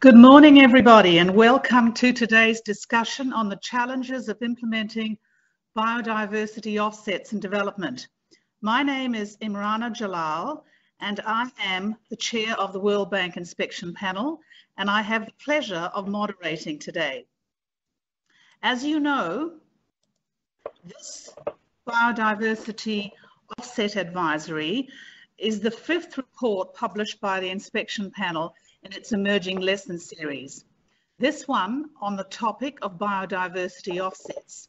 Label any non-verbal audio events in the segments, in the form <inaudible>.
Good morning, everybody, and welcome to today's discussion on the challenges of implementing biodiversity offsets and development. My name is Imrana Jalal, and I am the chair of the World Bank Inspection Panel, and I have the pleasure of moderating today. As you know, this biodiversity offset advisory is the fifth report published by the inspection panel in its emerging lesson series. This one on the topic of biodiversity offsets.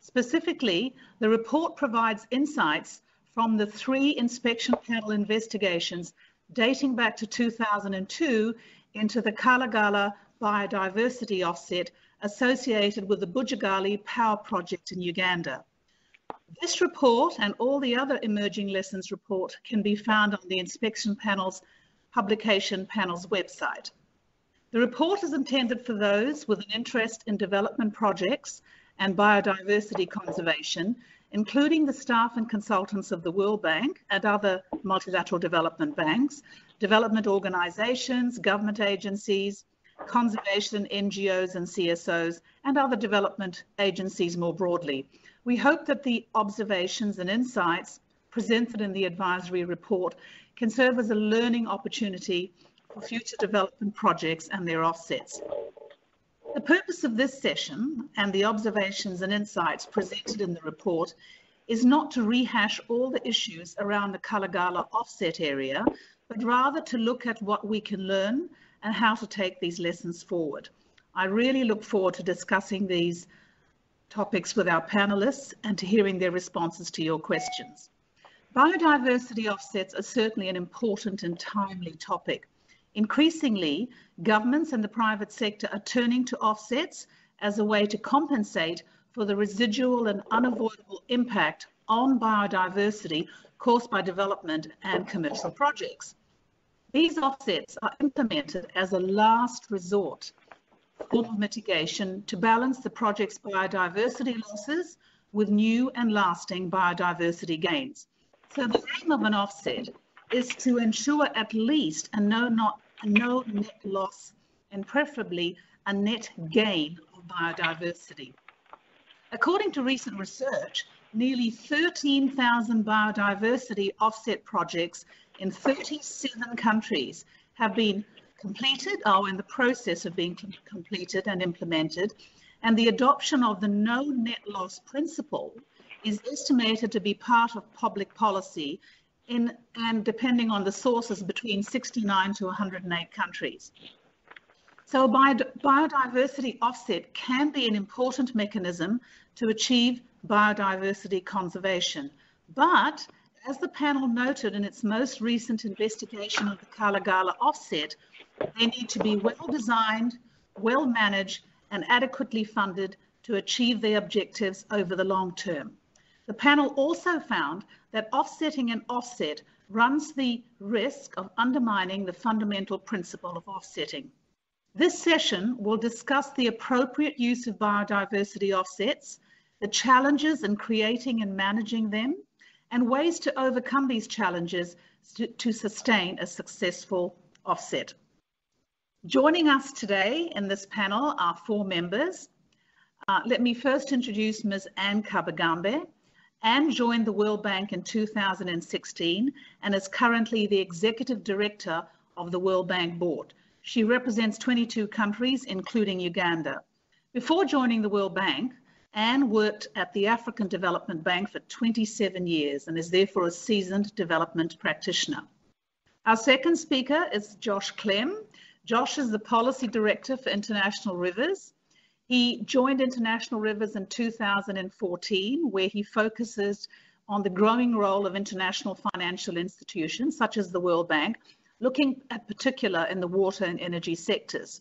Specifically, the report provides insights from the three inspection panel investigations dating back to 2002 into the Kalagala biodiversity offset associated with the Bujagali power project in Uganda. This report and all the other emerging lessons report can be found on the inspection panel's publication panel's website. The report is intended for those with an interest in development projects and biodiversity conservation, including the staff and consultants of the World Bank and other multilateral development banks, development organizations, government agencies, conservation NGOs and CSOs, and other development agencies more broadly. We hope that the observations and insights presented in the advisory report can serve as a learning opportunity for future development projects and their offsets. The purpose of this session and the observations and insights presented in the report is not to rehash all the issues around the Kalagala offset area, but rather to look at what we can learn and how to take these lessons forward. I really look forward to discussing these topics with our panelists and to hearing their responses to your questions. Biodiversity offsets are certainly an important and timely topic. Increasingly, governments and the private sector are turning to offsets as a way to compensate for the residual and unavoidable impact on biodiversity caused by development and commercial projects. These offsets are implemented as a last resort form of mitigation to balance the project's biodiversity losses with new and lasting biodiversity gains. So the aim of an offset is to ensure at least a no, not, no net loss and preferably a net gain of biodiversity. According to recent research, nearly 13,000 biodiversity offset projects in 37 countries have been completed or in the process of being completed and implemented. And the adoption of the no net loss principle is estimated to be part of public policy in and depending on the sources between 69 to 108 countries. So a biodiversity offset can be an important mechanism to achieve biodiversity conservation. But as the panel noted in its most recent investigation of the Kalagala offset, they need to be well designed, well managed, and adequately funded to achieve their objectives over the long term. The panel also found that offsetting an offset runs the risk of undermining the fundamental principle of offsetting. This session will discuss the appropriate use of biodiversity offsets, the challenges in creating and managing them, and ways to overcome these challenges to, sustain a successful offset. Joining us today in this panel are four members. Uh, let me first introduce Ms. Anne Kabagambe. Anne joined the World Bank in 2016 and is currently the Executive Director of the World Bank Board. She represents 22 countries, including Uganda. Before joining the World Bank, Anne worked at the African Development Bank for 27 years and is therefore a seasoned development practitioner. Our second speaker is Josh Klemm. Josh is the Policy Director for International Rivers. He joined International Rivers in 2014, where he focuses on the growing role of international financial institutions, such as the World Bank, looking at particular in the water and energy sectors.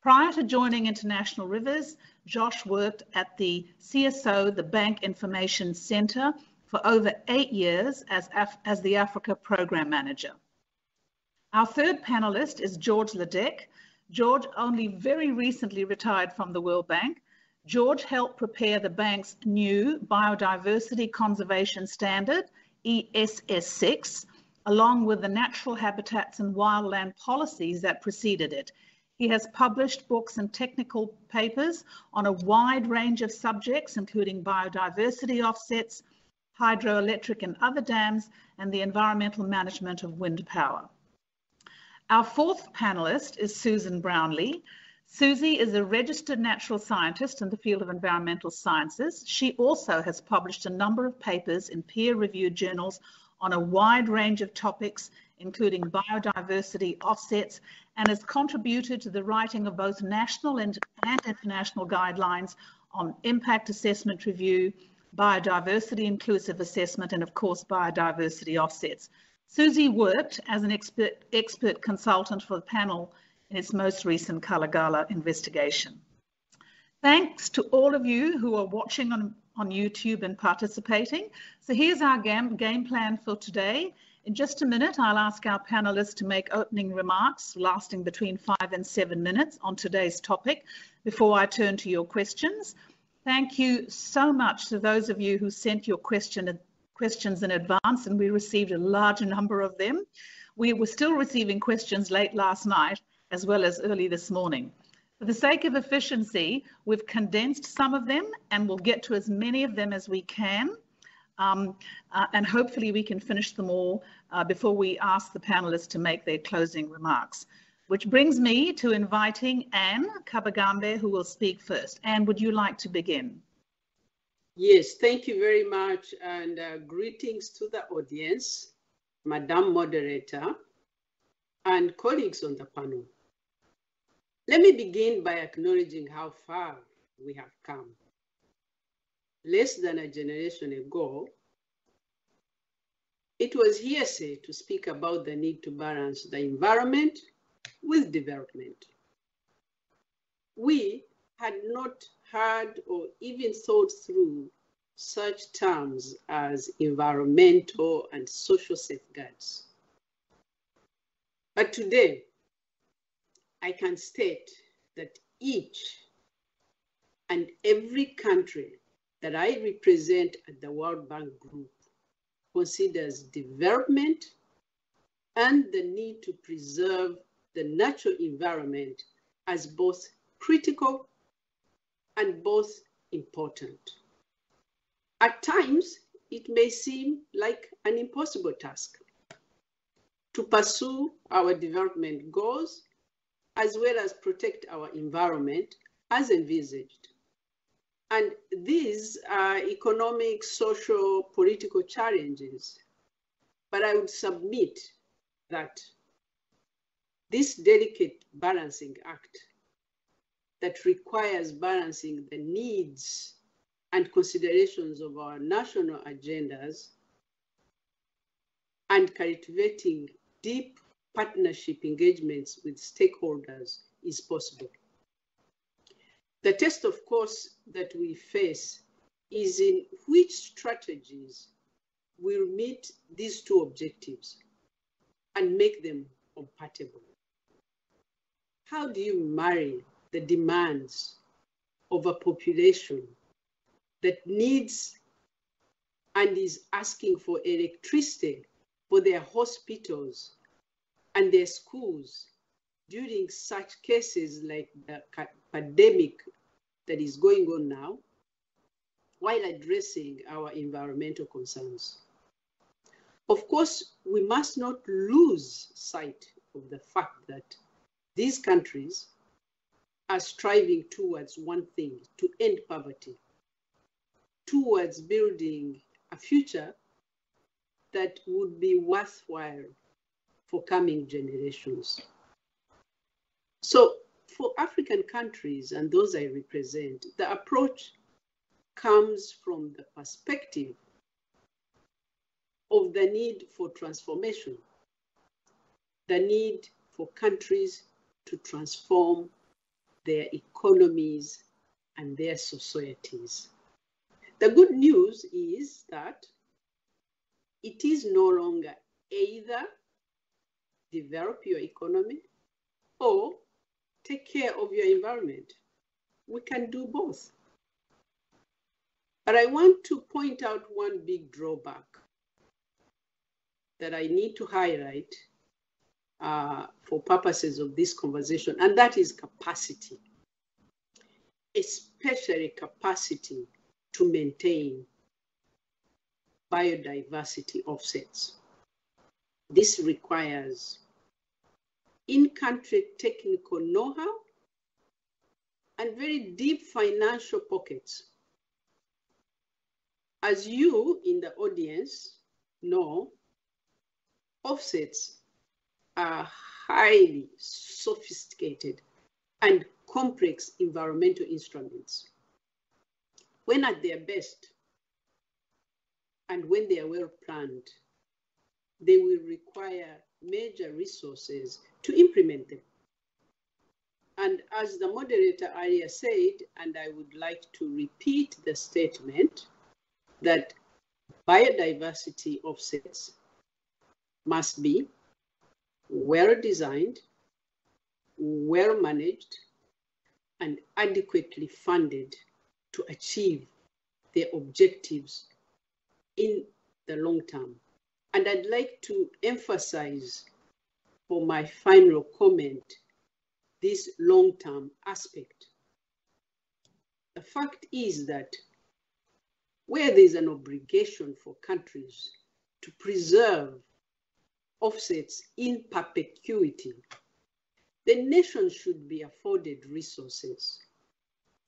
Prior to joining International Rivers, Josh worked at the CSO, the Bank Information Center, for over eight years as, Af as the Africa Program Manager. Our third panelist is George Ledec. George only very recently retired from the World Bank. George helped prepare the bank's new Biodiversity Conservation Standard, ESS6, along with the natural habitats and wildland policies that preceded it. He has published books and technical papers on a wide range of subjects, including biodiversity offsets, hydroelectric and other dams, and the environmental management of wind power. Our fourth panelist is Susan Brownlie. Susie is a registered natural scientist in the field of environmental sciences. She also has published a number of papers in peer-reviewed journals on a wide range of topics, including biodiversity offsets, and has contributed to the writing of both national and, and international guidelines on impact assessment review, biodiversity inclusive assessment, and of course, biodiversity offsets. Susie worked as an expert, expert consultant for the panel in its most recent Kalagala investigation. Thanks to all of you who are watching on, on YouTube and participating. So here's our game, game plan for today. In just a minute, I'll ask our panelists to make opening remarks lasting between five and seven minutes on today's topic before I turn to your questions. Thank you so much to those of you who sent your question, questions in advance, and we received a large number of them. We were still receiving questions late last night, as well as early this morning. For the sake of efficiency, we've condensed some of them and we'll get to as many of them as we can. Um, uh, and hopefully we can finish them all uh, before we ask the panelists to make their closing remarks. Which brings me to inviting Anne Kabagambe, who will speak first. Anne, would you like to begin? Yes, thank you very much and uh, greetings to the audience, Madam Moderator, and colleagues on the panel. Let me begin by acknowledging how far we have come. Less than a generation ago, it was hearsay to speak about the need to balance the environment with development. We had not heard or even thought through such terms as environmental and social safeguards. But today, I can state that each and every country that I represent at the World Bank Group considers development and the need to preserve the natural environment as both critical and both important. At times, it may seem like an impossible task to pursue our development goals as well as protect our environment as envisaged. And these are economic, social, political challenges. But I would submit that this delicate balancing act that requires balancing the needs and considerations of our national agendas and cultivating deep partnership engagements with stakeholders is possible. The test, of course, that we face is in which strategies will meet these two objectives and make them compatible. How do you marry the demands of a population that needs and is asking for electricity for their hospitals and their schools during such cases like the pandemic that is going on now, while addressing our environmental concerns. Of course, we must not lose sight of the fact that these countries are striving towards one thing, to end poverty, towards building a future that would be worthwhile for coming generations. So for African countries and those I represent, the approach comes from the perspective of the need for transformation, the need for countries to transform their economies and their societies. The good news is that it is no longer either develop your economy or take care of your environment. We can do both. But I want to point out one big drawback that I need to highlight uh, for purposes of this conversation, and that is capacity, especially capacity to maintain biodiversity offsets. This requires in-country technical know-how and very deep financial pockets. As you in the audience know, offsets are highly sophisticated and complex environmental instruments. When at their best and when they are well planned, they will require major resources to implement them. And as the moderator earlier said, and I would like to repeat the statement, that biodiversity offsets must be well designed, well managed, and adequately funded to achieve their objectives in the long term. And I'd like to emphasize for my final comment this long-term aspect. The fact is that where there's an obligation for countries to preserve offsets in perpetuity, the nation should be afforded resources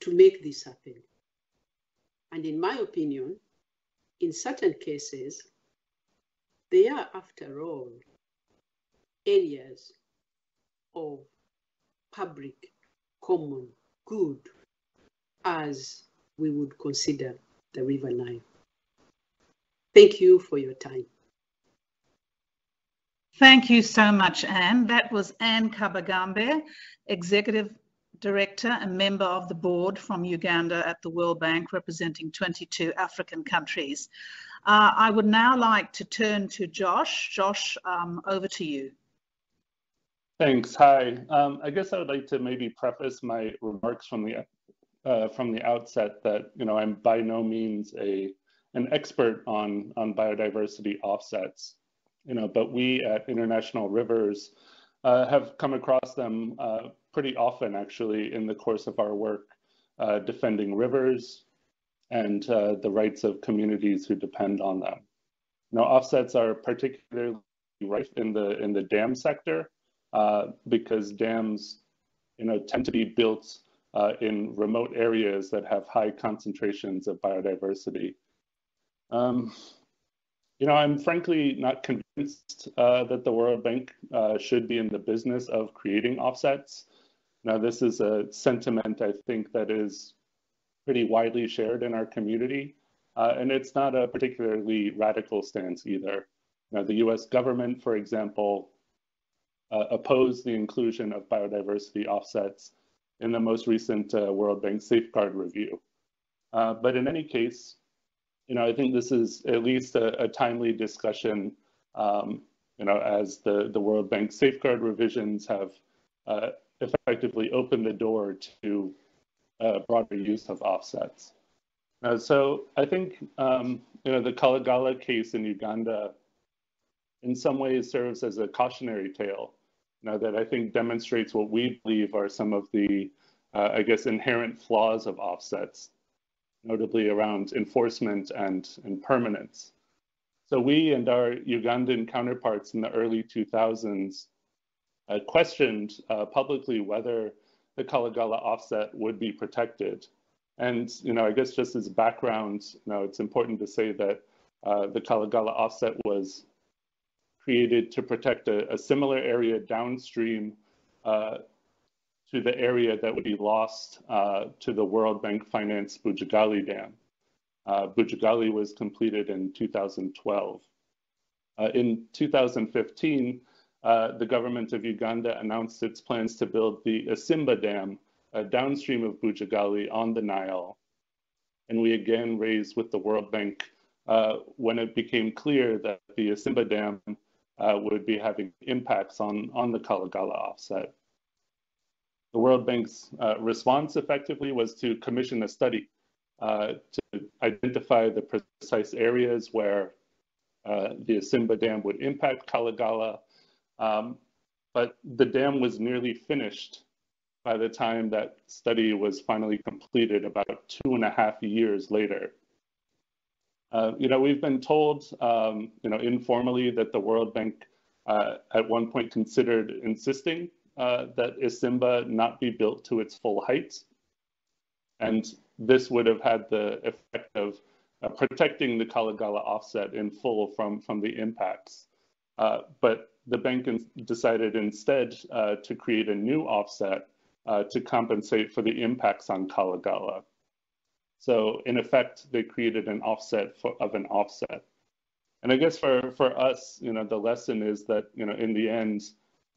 to make this happen. And in my opinion, in certain cases, they are, after all, areas of public common good as we would consider the River Nile. Thank you for your time. Thank you so much, Anne. That was Anne Kabagambe, Executive Director and member of the board from Uganda at the World Bank, representing 22 African countries. Uh, I would now like to turn to Josh. Josh, um, over to you. Thanks. Hi. Um, I guess I would like to maybe preface my remarks from the uh, from the outset that you know I'm by no means a an expert on on biodiversity offsets, you know, but we at International Rivers uh, have come across them uh, pretty often actually in the course of our work uh, defending rivers and uh, the rights of communities who depend on them. Now, offsets are particularly rife in the in the dam sector uh, because dams, you know, tend to be built uh, in remote areas that have high concentrations of biodiversity. Um, you know, I'm frankly not convinced uh, that the World Bank uh, should be in the business of creating offsets. Now, this is a sentiment I think that is pretty widely shared in our community, uh, and it's not a particularly radical stance either. Now, the US government, for example, uh, oppose the inclusion of biodiversity offsets in the most recent uh, World Bank Safeguard Review. Uh, but in any case, you know, I think this is at least a, a timely discussion, um, you know, as the, the World Bank Safeguard revisions have uh, effectively opened the door to uh, broader use of offsets. Uh, so I think, um, you know, the Kalagala case in Uganda in some ways serves as a cautionary tale now that I think demonstrates what we believe are some of the, uh, I guess, inherent flaws of offsets, notably around enforcement and, and permanence. So we and our Ugandan counterparts in the early 2000s uh, questioned uh, publicly whether the Kalagala offset would be protected. And, you know, I guess just as background, you know, it's important to say that uh, the Kalagala offset was created to protect a, a similar area downstream uh, to the area that would be lost uh, to the World Bank financed Bujagali Dam. Uh, Bujagali was completed in 2012. Uh, in 2015, uh, the government of Uganda announced its plans to build the Isimba Dam uh, downstream of Bujagali on the Nile. And we again raised with the World Bank uh, when it became clear that the Isimba Dam would be having impacts on, on the Kalagala offset. The World Bank's uh, response effectively was to commission a study uh, to identify the precise areas where uh, the Isimba Dam would impact Kalagala, um, but the dam was nearly finished by the time that study was finally completed about two and a half years later. Uh, you know, we've been told, um, you know, informally that the World Bank uh, at one point considered insisting uh, that Isimba not be built to its full height. And this would have had the effect of uh, protecting the Kalagala offset in full from, from the impacts. Uh, but the bank decided instead uh, to create a new offset uh, to compensate for the impacts on Kalagala. So in effect, they created an offset for, of an offset. And I guess for, for us, you know, the lesson is that, you know, in the end,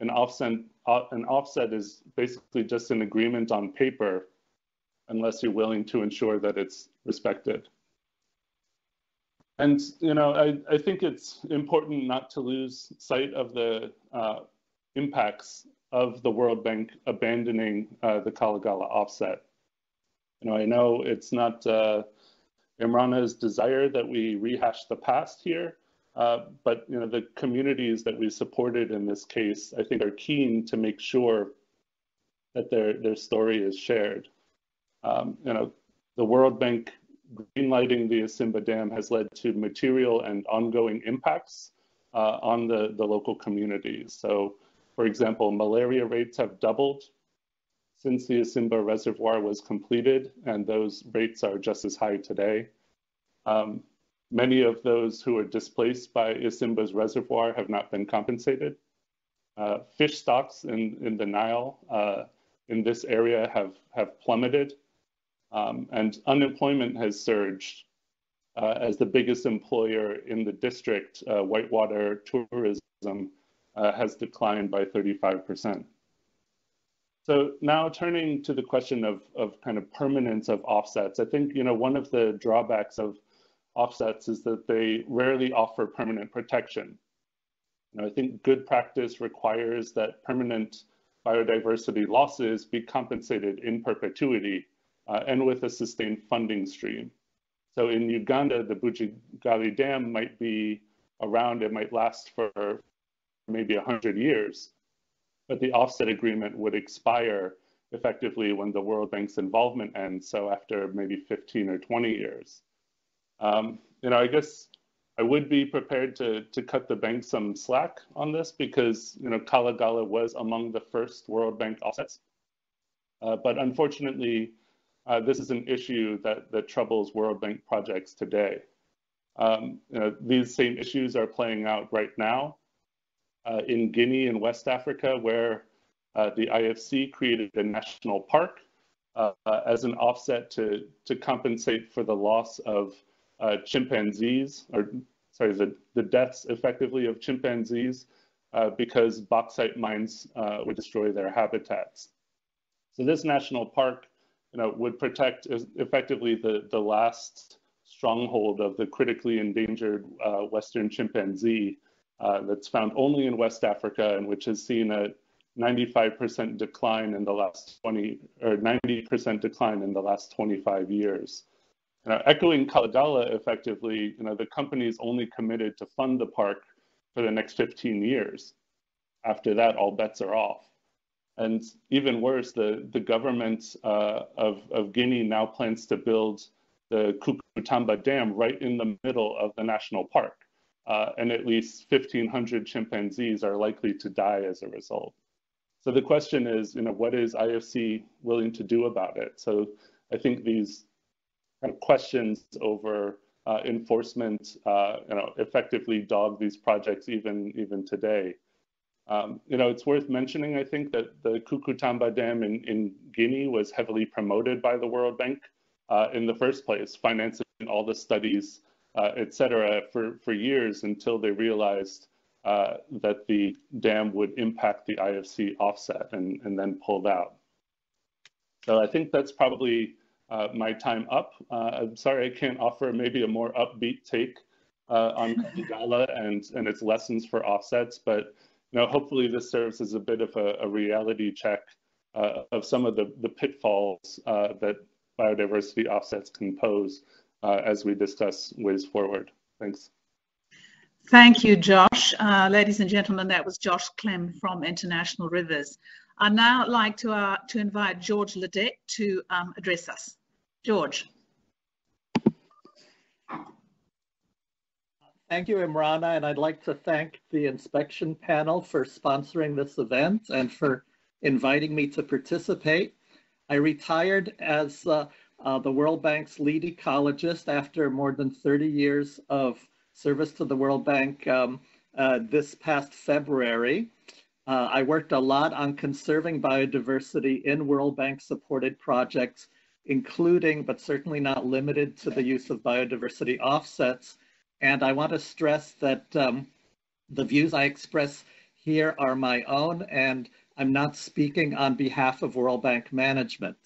an offset, uh, an offset is basically just an agreement on paper unless you're willing to ensure that it's respected. And you know, I, I think it's important not to lose sight of the uh, impacts of the World Bank abandoning uh, the Kalagala offset. You know, I know it's not uh, Imrana's desire that we rehash the past here, uh, but you know, the communities that we supported in this case, I think, are keen to make sure that their their story is shared. Um, you know, the World Bank greenlighting the Isimba Dam has led to material and ongoing impacts uh, on the, the local communities. So, for example, malaria rates have doubled since the Isimba Reservoir was completed, and those rates are just as high today. Um, many of those who are displaced by Isimba's reservoir have not been compensated. Uh, fish stocks in, in the Nile uh, in this area have, have plummeted. Um, and unemployment has surged uh, as the biggest employer in the district, uh, whitewater tourism, uh, has declined by 35%. So now turning to the question of, of kind of permanence of offsets, I think, you know, one of the drawbacks of offsets is that they rarely offer permanent protection. I think good practice requires that permanent biodiversity losses be compensated in perpetuity uh, and with a sustained funding stream. So in Uganda, the Bujagali Dam might be around, it might last for maybe 100 years, but the offset agreement would expire effectively when the World Bank's involvement ends, so after maybe 15 or 20 years. Um, you know, I guess I would be prepared to, to cut the bank some slack on this because, you know, Kalagala was among the first World Bank offsets. Uh, but unfortunately, uh, this is an issue that, that troubles World Bank projects today. Um, you know, these same issues are playing out right now uh, in Guinea and West Africa, where uh, the IFC created a national park uh, as an offset to, to compensate for the loss of uh, chimpanzees, or sorry, the, the deaths effectively of chimpanzees uh, because bauxite mines would destroy their habitats. So this national park you know, would protect effectively the, the last stronghold of the critically endangered uh, Western chimpanzee uh, that's found only in West Africa and which has seen a 95% decline in the last 20 or 90% decline in the last 25 years. You know, echoing Kalagala effectively, you know, the company is only committed to fund the park for the next 15 years. After that, all bets are off. And even worse, the, the government uh, of, of Guinea now plans to build the Koukoutamba Dam right in the middle of the national park. Uh, and at least 1,500 chimpanzees are likely to die as a result. So the question is, you know, what is IFC willing to do about it? So I think these kind of questions over uh, enforcement, uh, you know, effectively dog these projects even even today. Um, you know, it's worth mentioning, I think, that the Koukoutamba Dam in, in Guinea was heavily promoted by the World Bank uh, in the first place, financing all the studies, uh, et cetera, for, for years until they realized uh, that the dam would impact the IFC offset and, and then pulled out. So I think that's probably uh, my time up. Uh, I'm sorry I can't offer maybe a more upbeat take uh, on <laughs> Kalagala and, and its lessons for offsets, but now, hopefully this serves as a bit of a, a reality check uh, of some of the, the pitfalls uh, that biodiversity offsets can pose uh, as we discuss ways forward. Thanks. Thank you, Josh. Uh, ladies and gentlemen, that was Josh Klemm from International Rivers. I'd now like to, uh, to invite George Ledec to um, address us. George. Thank you, Imrana, and I'd like to thank the inspection panel for sponsoring this event and for inviting me to participate. I retired as uh, uh, the World Bank's lead ecologist after more than 30 years of service to the World Bank um, uh, this past February. Uh, I worked a lot on conserving biodiversity in World Bank supported projects, including, but certainly not limited to the use of biodiversity offsets and I want to stress that um, the views I express here are my own, and I'm not speaking on behalf of World Bank management.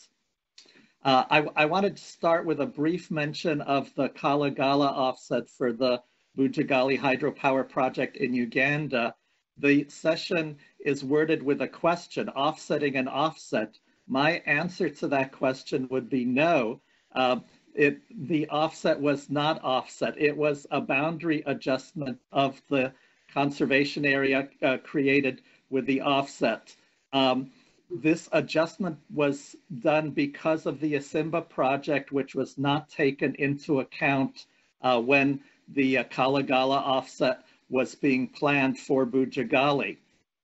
Uh, I, I, wanted to start with a brief mention of the Kalagala offset for the Bujagali hydropower project in Uganda. The session is worded with a question, offsetting an offset. My answer to that question would be no. Uh, it the offset was not offset. It was a boundary adjustment of the conservation area uh, created with the offset. Um, this adjustment was done because of the Isimba project, which was not taken into account uh, when the uh, Kalagala offset was being planned for Bujagali.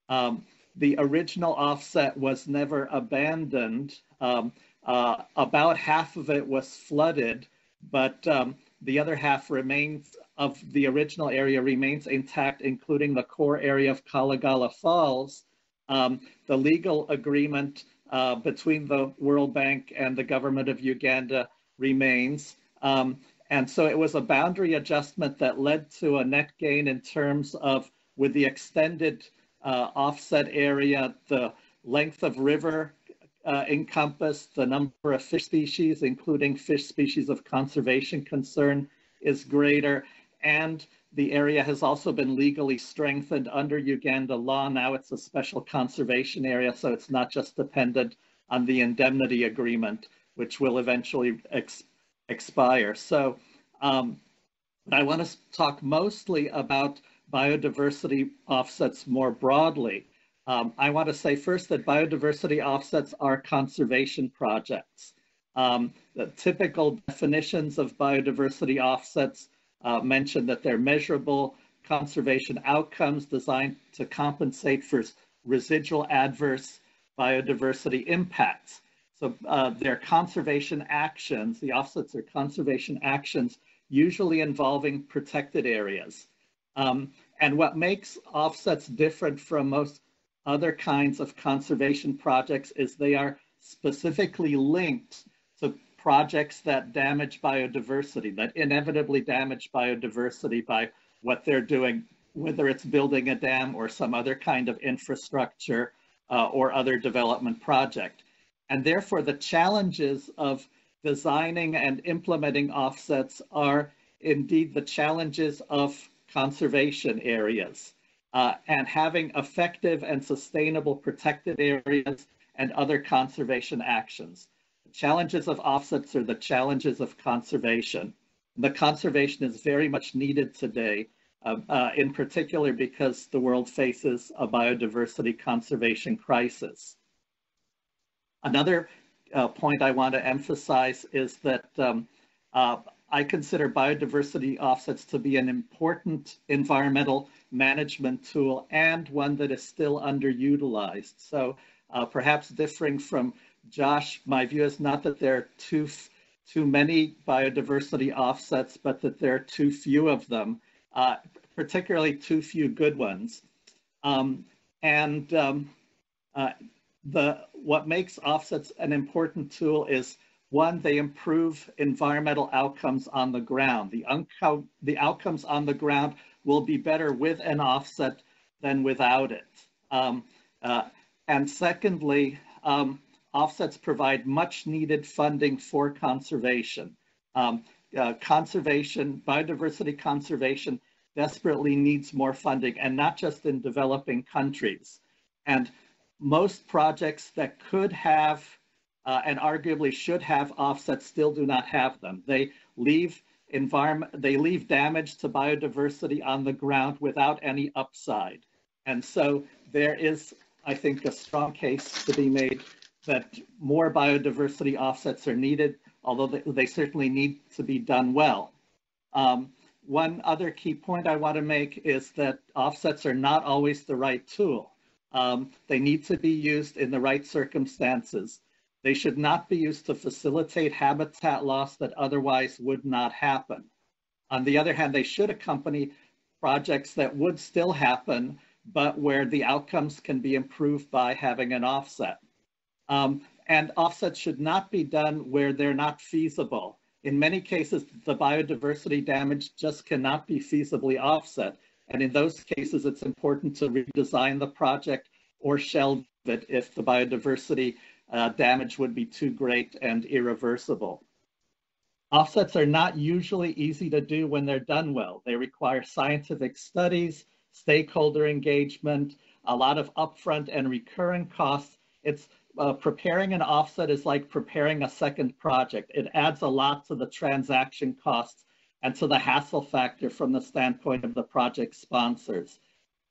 Um, the original offset was never abandoned. Um, uh, about half of it was flooded, but um, the other half remains of the original area remains intact, including the core area of Kalagala Falls. Um, the legal agreement uh, between the World Bank and the government of Uganda remains. Um, and so it was a boundary adjustment that led to a net gain in terms of, with the extended uh, offset area, the length of river uh, encompass the number of fish species, including fish species of conservation concern, is greater. And the area has also been legally strengthened under Uganda law. Now it's a special conservation area, so it's not just dependent on the indemnity agreement, which will eventually ex expire. So um, I want to talk mostly about biodiversity offsets more broadly. Um, I want to say first that biodiversity offsets are conservation projects. Um, the typical definitions of biodiversity offsets uh, mention that they're measurable conservation outcomes designed to compensate for residual adverse biodiversity impacts. So uh, they're conservation actions, the offsets are conservation actions, usually involving protected areas. Um, and what makes offsets different from most other kinds of conservation projects is they are specifically linked to projects that damage biodiversity, that inevitably damage biodiversity by what they're doing, whether it's building a dam or some other kind of infrastructure uh, or other development project. And therefore, the challenges of designing and implementing offsets are indeed the challenges of conservation areas uh, and having effective and sustainable protected areas and other conservation actions. The challenges of offsets are the challenges of conservation. The conservation is very much needed today, uh, uh, in particular because the world faces a biodiversity conservation crisis. Another uh, point I want to emphasize is that um, uh, I consider biodiversity offsets to be an important environmental management tool and one that is still underutilized. So uh, perhaps differing from Josh, my view is not that there are too, too many biodiversity offsets, but that there are too few of them, uh, particularly too few good ones. Um, and um, uh, the what makes offsets an important tool is one, they improve environmental outcomes on the ground. The, the outcomes on the ground will be better with an offset than without it. Um, uh, and secondly, um, offsets provide much needed funding for conservation. Um, uh, conservation, biodiversity conservation desperately needs more funding and not just in developing countries. And most projects that could have uh, and arguably should have offsets still do not have them. They leave environment, they leave damage to biodiversity on the ground without any upside. And so there is, I think, a strong case to be made that more biodiversity offsets are needed, although they, they certainly need to be done well. Um, one other key point I want to make is that offsets are not always the right tool. Um, they need to be used in the right circumstances. They should not be used to facilitate habitat loss that otherwise would not happen. On the other hand, they should accompany projects that would still happen, but where the outcomes can be improved by having an offset. Um, and offsets should not be done where they're not feasible. In many cases, the biodiversity damage just cannot be feasibly offset. And in those cases, it's important to redesign the project or shelve it if the biodiversity uh, damage would be too great and irreversible. Offsets are not usually easy to do when they're done well. They require scientific studies, stakeholder engagement, a lot of upfront and recurring costs. It's uh, preparing an offset is like preparing a second project. It adds a lot to the transaction costs and to the hassle factor from the standpoint of the project sponsors.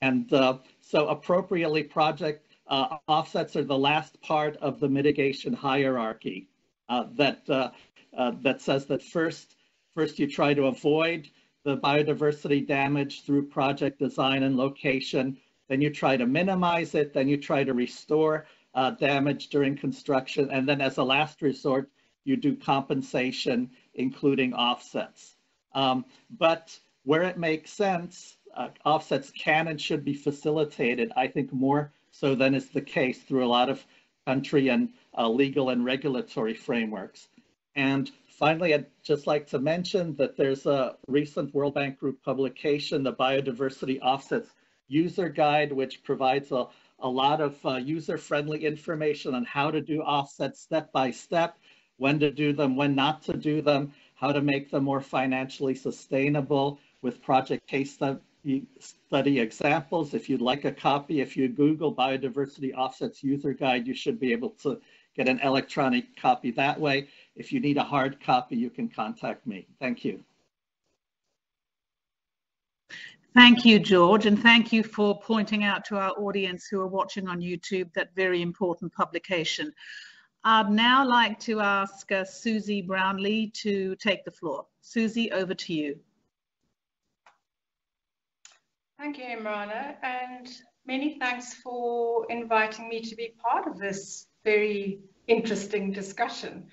And uh, so appropriately project uh, offsets are the last part of the mitigation hierarchy uh, that, uh, uh, that says that first, first you try to avoid the biodiversity damage through project design and location, then you try to minimize it, then you try to restore uh, damage during construction, and then as a last resort, you do compensation, including offsets. Um, but where it makes sense, uh, offsets can and should be facilitated, I think more so than is the case through a lot of country and uh, legal and regulatory frameworks. And finally, I'd just like to mention that there's a recent World Bank Group publication, the Biodiversity Offsets User Guide, which provides a, a lot of uh, user-friendly information on how to do offsets step by step, when to do them, when not to do them, how to make them more financially sustainable with project case study examples. If you'd like a copy, if you Google Biodiversity Offsets User Guide, you should be able to get an electronic copy that way. If you need a hard copy, you can contact me. Thank you. Thank you, George, and thank you for pointing out to our audience who are watching on YouTube that very important publication. I'd now like to ask uh, Susie Brownlie to take the floor. Susie, over to you. Thank you, Imrana, and many thanks for inviting me to be part of this very interesting discussion.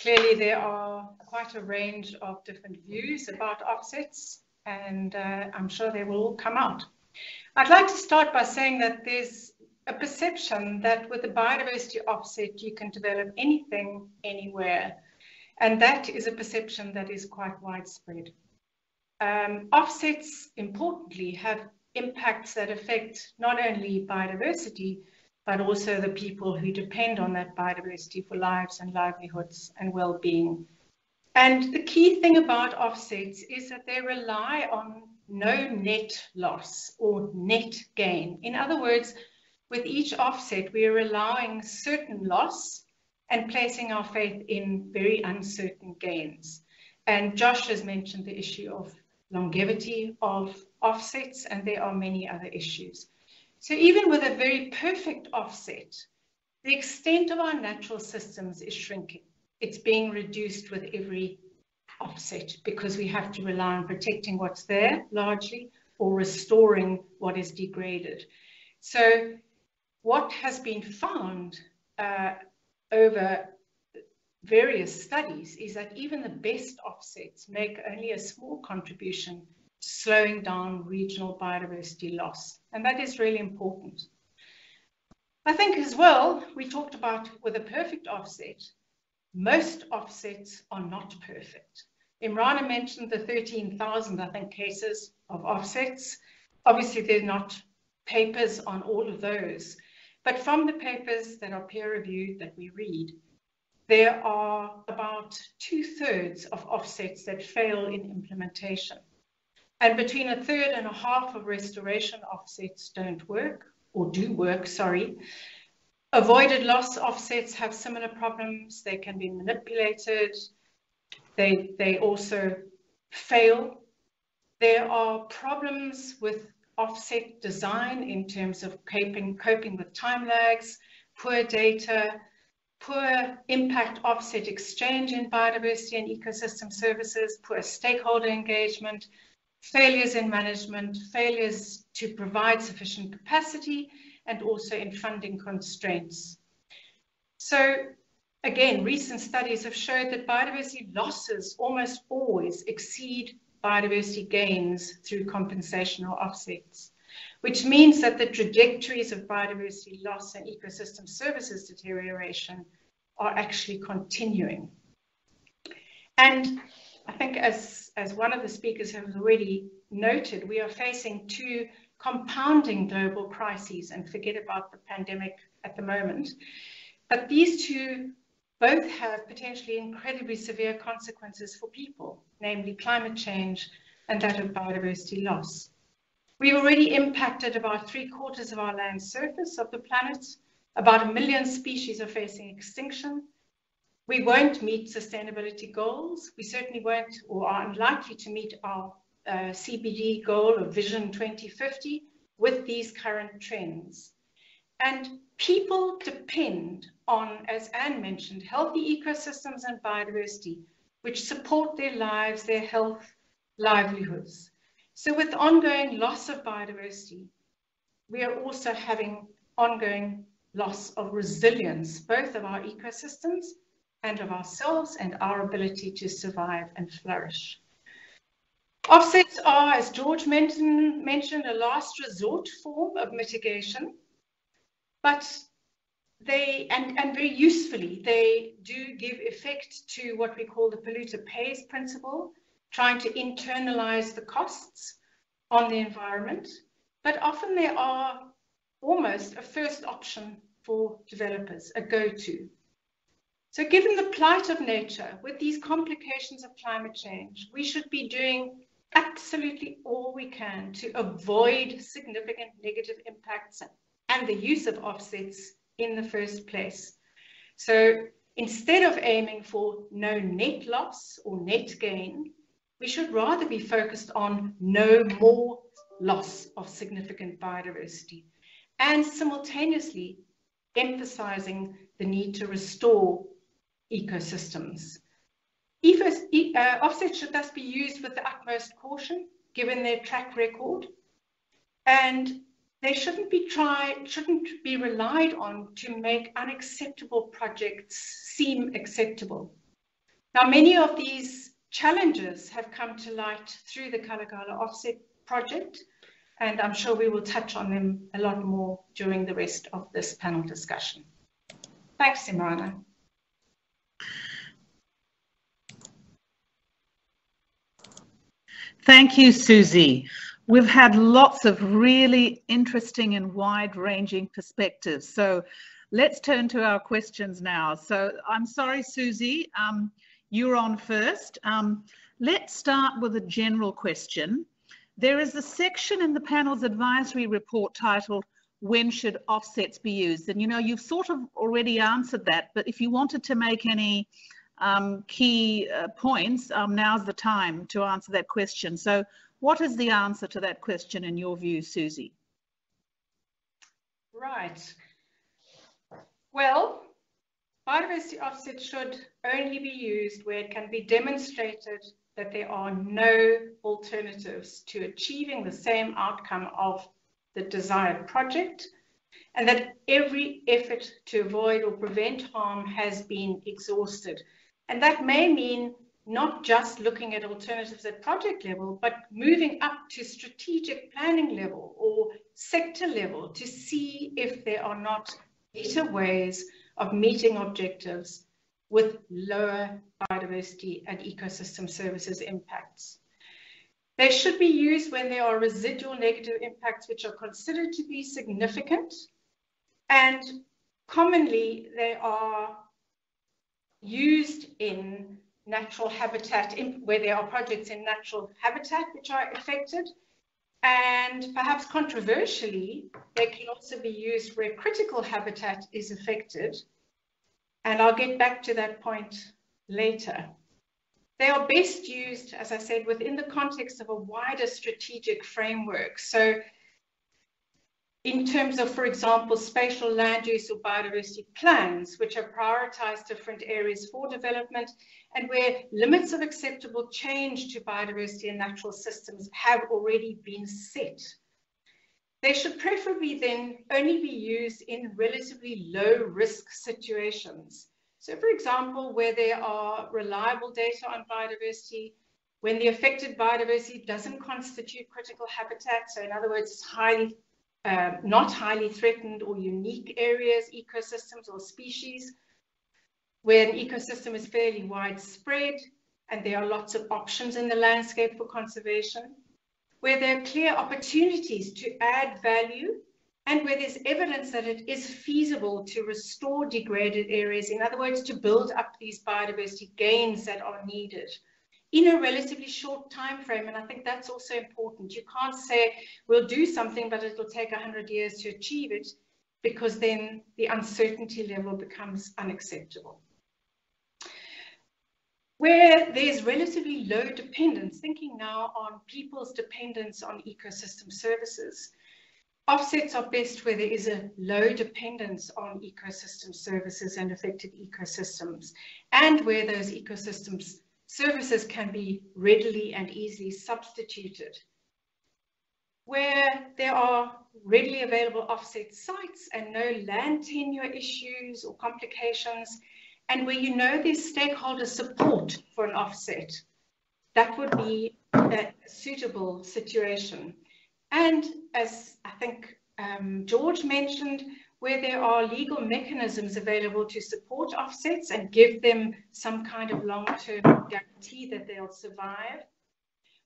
Clearly, there are quite a range of different views about offsets, and uh, I'm sure they will all come out. I'd like to start by saying that there's a perception that with a biodiversity offset, you can develop anything, anywhere. And that is a perception that is quite widespread. Um, offsets, importantly, have impacts that affect not only biodiversity, but also the people who depend on that biodiversity for lives and livelihoods and well-being. And the key thing about offsets is that they rely on no net loss or net gain. In other words, with each offset, we are allowing certain loss and placing our faith in very uncertain gains. And Josh has mentioned the issue of longevity of offsets, and there are many other issues. So even with a very perfect offset, the extent of our natural systems is shrinking. It's being reduced with every offset because we have to rely on protecting what's there largely or restoring what is degraded. So what has been found uh, over various studies is that even the best offsets make only a small contribution to slowing down regional biodiversity loss. And that is really important. I think as well, we talked about with a perfect offset, most offsets are not perfect. Imrana mentioned the 13,000, I think, cases of offsets. Obviously, they're not papers on all of those. But from the papers that are peer reviewed that we read, there are about two thirds of offsets that fail in implementation. And between a third and a half of restoration offsets don't work or do work, sorry. Avoided loss offsets have similar problems. They can be manipulated. They, they also fail. There are problems with offset design in terms of coping, coping with time lags, poor data, poor impact offset exchange in biodiversity and ecosystem services, poor stakeholder engagement, failures in management, failures to provide sufficient capacity, and also in funding constraints. So again, recent studies have showed that biodiversity losses almost always exceed biodiversity gains through compensation or offsets, which means that the trajectories of biodiversity loss and ecosystem services deterioration are actually continuing. And I think as, as one of the speakers has already noted, we are facing two compounding global crises and forget about the pandemic at the moment. But these two both have potentially incredibly severe consequences for people, namely climate change and that of biodiversity loss. We've already impacted about three quarters of our land surface of the planet. About a million species are facing extinction. We won't meet sustainability goals. We certainly won't or are unlikely to meet our uh, CBD goal of Vision 2050 with these current trends. And people depend on, as Anne mentioned, healthy ecosystems and biodiversity, which support their lives, their health, livelihoods. So with ongoing loss of biodiversity, we are also having ongoing loss of resilience, both of our ecosystems and of ourselves and our ability to survive and flourish. Offsets are, as George mentioned, a last resort form of mitigation, but they, and, and very usefully, they do give effect to what we call the polluter pays principle, trying to internalize the costs on the environment. But often they are almost a first option for developers, a go-to. So given the plight of nature with these complications of climate change, we should be doing absolutely all we can to avoid significant negative impacts and the use of offsets in the first place. So instead of aiming for no net loss or net gain, we should rather be focused on no more loss of significant biodiversity and simultaneously emphasizing the need to restore ecosystems. EFOS, uh, offsets should thus be used with the utmost caution, given their track record, and they shouldn't be tried, shouldn't be relied on to make unacceptable projects seem acceptable. Now, many of these challenges have come to light through the Kalagala Offset project, and I'm sure we will touch on them a lot more during the rest of this panel discussion. Thanks, Imrana. Thank you, Susie. We've had lots of really interesting and wide-ranging perspectives. So let's turn to our questions now. So I'm sorry, Susie, um, you're on first. Um, let's start with a general question. There is a section in the panel's advisory report titled, when should offsets be used? And you know, you've sort of already answered that, but if you wanted to make any um, key uh, points, um, now's the time to answer that question. So what is the answer to that question in your view, Susie? Right. Well, biodiversity offset should only be used where it can be demonstrated that there are no alternatives to achieving the same outcome of the desired project and that every effort to avoid or prevent harm has been exhausted. And that may mean not just looking at alternatives at project level, but moving up to strategic planning level or sector level to see if there are not better ways of meeting objectives with lower biodiversity and ecosystem services impacts. They should be used when there are residual negative impacts which are considered to be significant and commonly they are used in natural habitat, in, where there are projects in natural habitat which are affected. And perhaps controversially, they can also be used where critical habitat is affected. And I'll get back to that point later. They are best used, as I said, within the context of a wider strategic framework. So in terms of, for example, spatial land use or biodiversity plans, which have prioritized different areas for development and where limits of acceptable change to biodiversity and natural systems have already been set. They should preferably then only be used in relatively low risk situations. So for example, where there are reliable data on biodiversity, when the affected biodiversity doesn't constitute critical habitat, so in other words, it's highly uh, not highly threatened or unique areas, ecosystems or species, where an ecosystem is fairly widespread and there are lots of options in the landscape for conservation, where there are clear opportunities to add value and where there's evidence that it is feasible to restore degraded areas, in other words, to build up these biodiversity gains that are needed in a relatively short time frame. And I think that's also important. You can't say we'll do something, but it'll take 100 years to achieve it, because then the uncertainty level becomes unacceptable. Where there's relatively low dependence, thinking now on people's dependence on ecosystem services, offsets are best where there is a low dependence on ecosystem services and affected ecosystems, and where those ecosystems services can be readily and easily substituted. Where there are readily available offset sites and no land tenure issues or complications, and where you know there's stakeholder support for an offset, that would be a suitable situation. And as I think um, George mentioned, where there are legal mechanisms available to support offsets and give them some kind of long-term guarantee that they'll survive,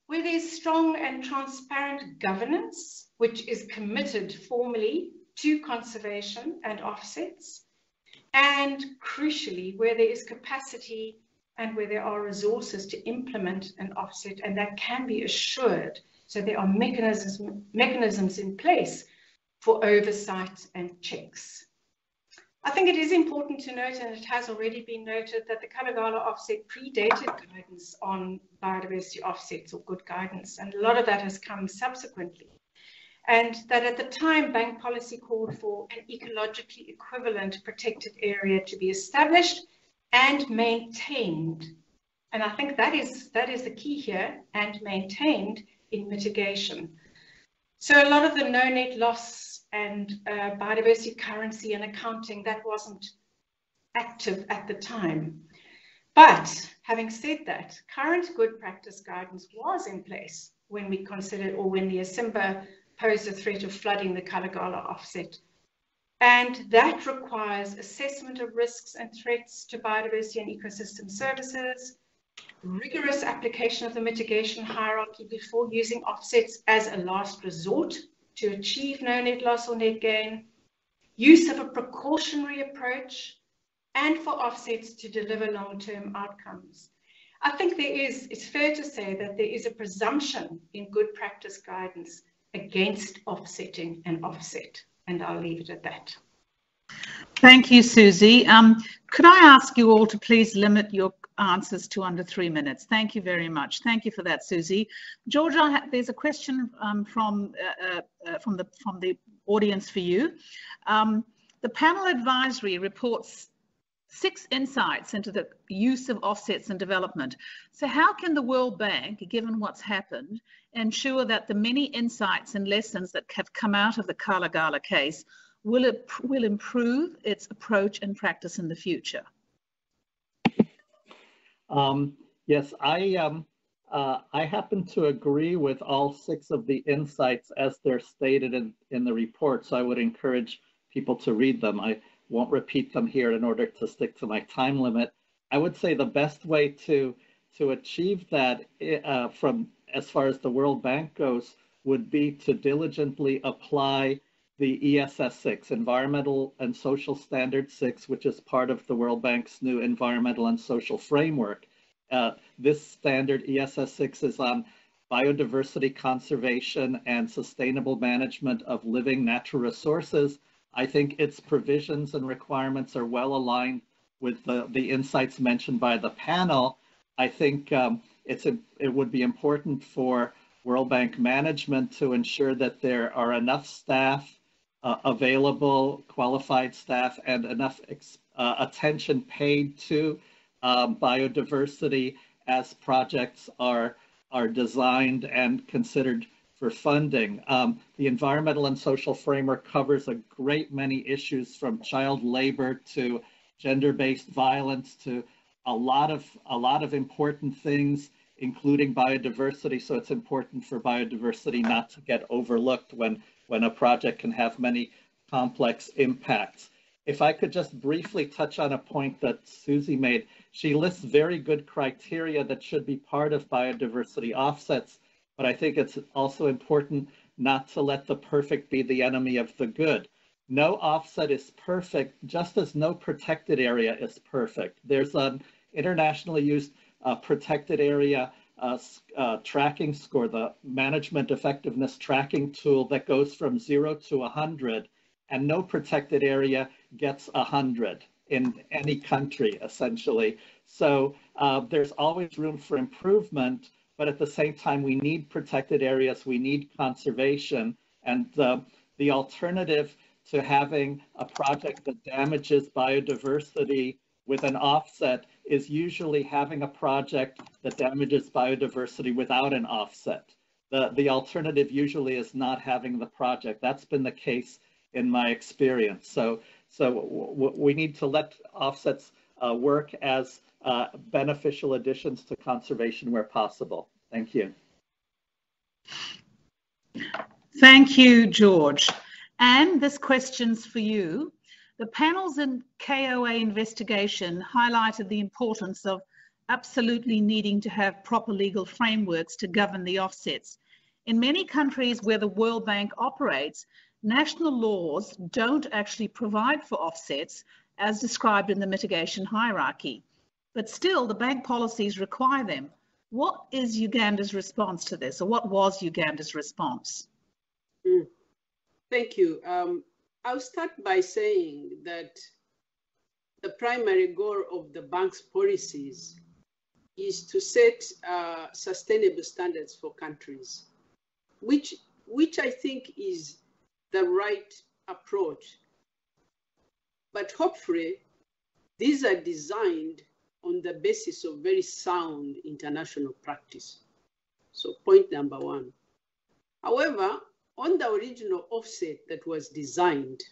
where there's strong and transparent governance, which is committed formally to conservation and offsets, and crucially, where there is capacity and where there are resources to implement an offset, and that can be assured. So there are mechanisms, mechanisms in place for oversight and checks. I think it is important to note, and it has already been noted, that the Kalagala offset predated guidance on biodiversity offsets or good guidance, and a lot of that has come subsequently. And that at the time, bank policy called for an ecologically equivalent protected area to be established and maintained. And I think that is, that is the key here, and maintained in mitigation. So a lot of the no net loss and uh, biodiversity currency and accounting, that wasn't active at the time. But having said that, current good practice guidance was in place when we considered or when the Isimba posed a threat of flooding the Kalagala offset. And that requires assessment of risks and threats to biodiversity and ecosystem services, rigorous application of the mitigation hierarchy before using offsets as a last resort to achieve no net loss or net gain, use of a precautionary approach, and for offsets to deliver long-term outcomes. I think there is, it's fair to say that there is a presumption in good practice guidance against offsetting and offset, and I'll leave it at that. Thank you, Susie. Um, could I ask you all to please limit your answers to under three minutes. Thank you very much. Thank you for that, Susie. Georgia, there's a question um, from uh, uh, uh, from the from the audience for you. Um, the panel advisory reports six insights into the use of offsets and development. So how can the World Bank, given what's happened, ensure that the many insights and lessons that have come out of the Kalagala case will, will improve its approach and practice in the future? Um, yes, I, um, uh, I happen to agree with all six of the insights as they're stated in, in the report, so I would encourage people to read them. I won't repeat them here in order to stick to my time limit. I would say the best way to, to achieve that uh, from as far as the World Bank goes would be to diligently apply the ESS 6, Environmental and Social Standard 6, which is part of the World Bank's new environmental and social framework. Uh, this standard ESS 6 is on biodiversity conservation and sustainable management of living natural resources. I think its provisions and requirements are well aligned with the, the insights mentioned by the panel. I think um, it's a, it would be important for World Bank management to ensure that there are enough staff uh, available, qualified staff, and enough uh, attention paid to um, biodiversity as projects are, are designed and considered for funding. Um, the environmental and social framework covers a great many issues from child labor to gender-based violence to a lot of a lot of important things, including biodiversity. So it's important for biodiversity not to get overlooked when when a project can have many complex impacts. If I could just briefly touch on a point that Susie made, she lists very good criteria that should be part of biodiversity offsets, but I think it's also important not to let the perfect be the enemy of the good. No offset is perfect, just as no protected area is perfect. There's an internationally used uh, protected area uh, uh, tracking score, the management effectiveness tracking tool that goes from zero to 100, and no protected area gets 100 in any country, essentially. So uh, there's always room for improvement, but at the same time, we need protected areas, we need conservation, and the, the alternative to having a project that damages biodiversity with an offset is usually having a project that damages biodiversity without an offset. The, the alternative usually is not having the project. That's been the case in my experience. So, so we need to let offsets uh, work as uh, beneficial additions to conservation where possible. Thank you. Thank you, George. And this question's for you. The panels in KOA investigation highlighted the importance of absolutely needing to have proper legal frameworks to govern the offsets. In many countries where the World Bank operates, national laws don't actually provide for offsets as described in the mitigation hierarchy, but still the bank policies require them. What is Uganda's response to this, or what was Uganda's response? Mm. Thank you. Um, I'll start by saying that the primary goal of the bank's policies is to set uh, sustainable standards for countries, which, which I think is the right approach. But hopefully, these are designed on the basis of very sound international practice. So point number one. However, on the original offset that was designed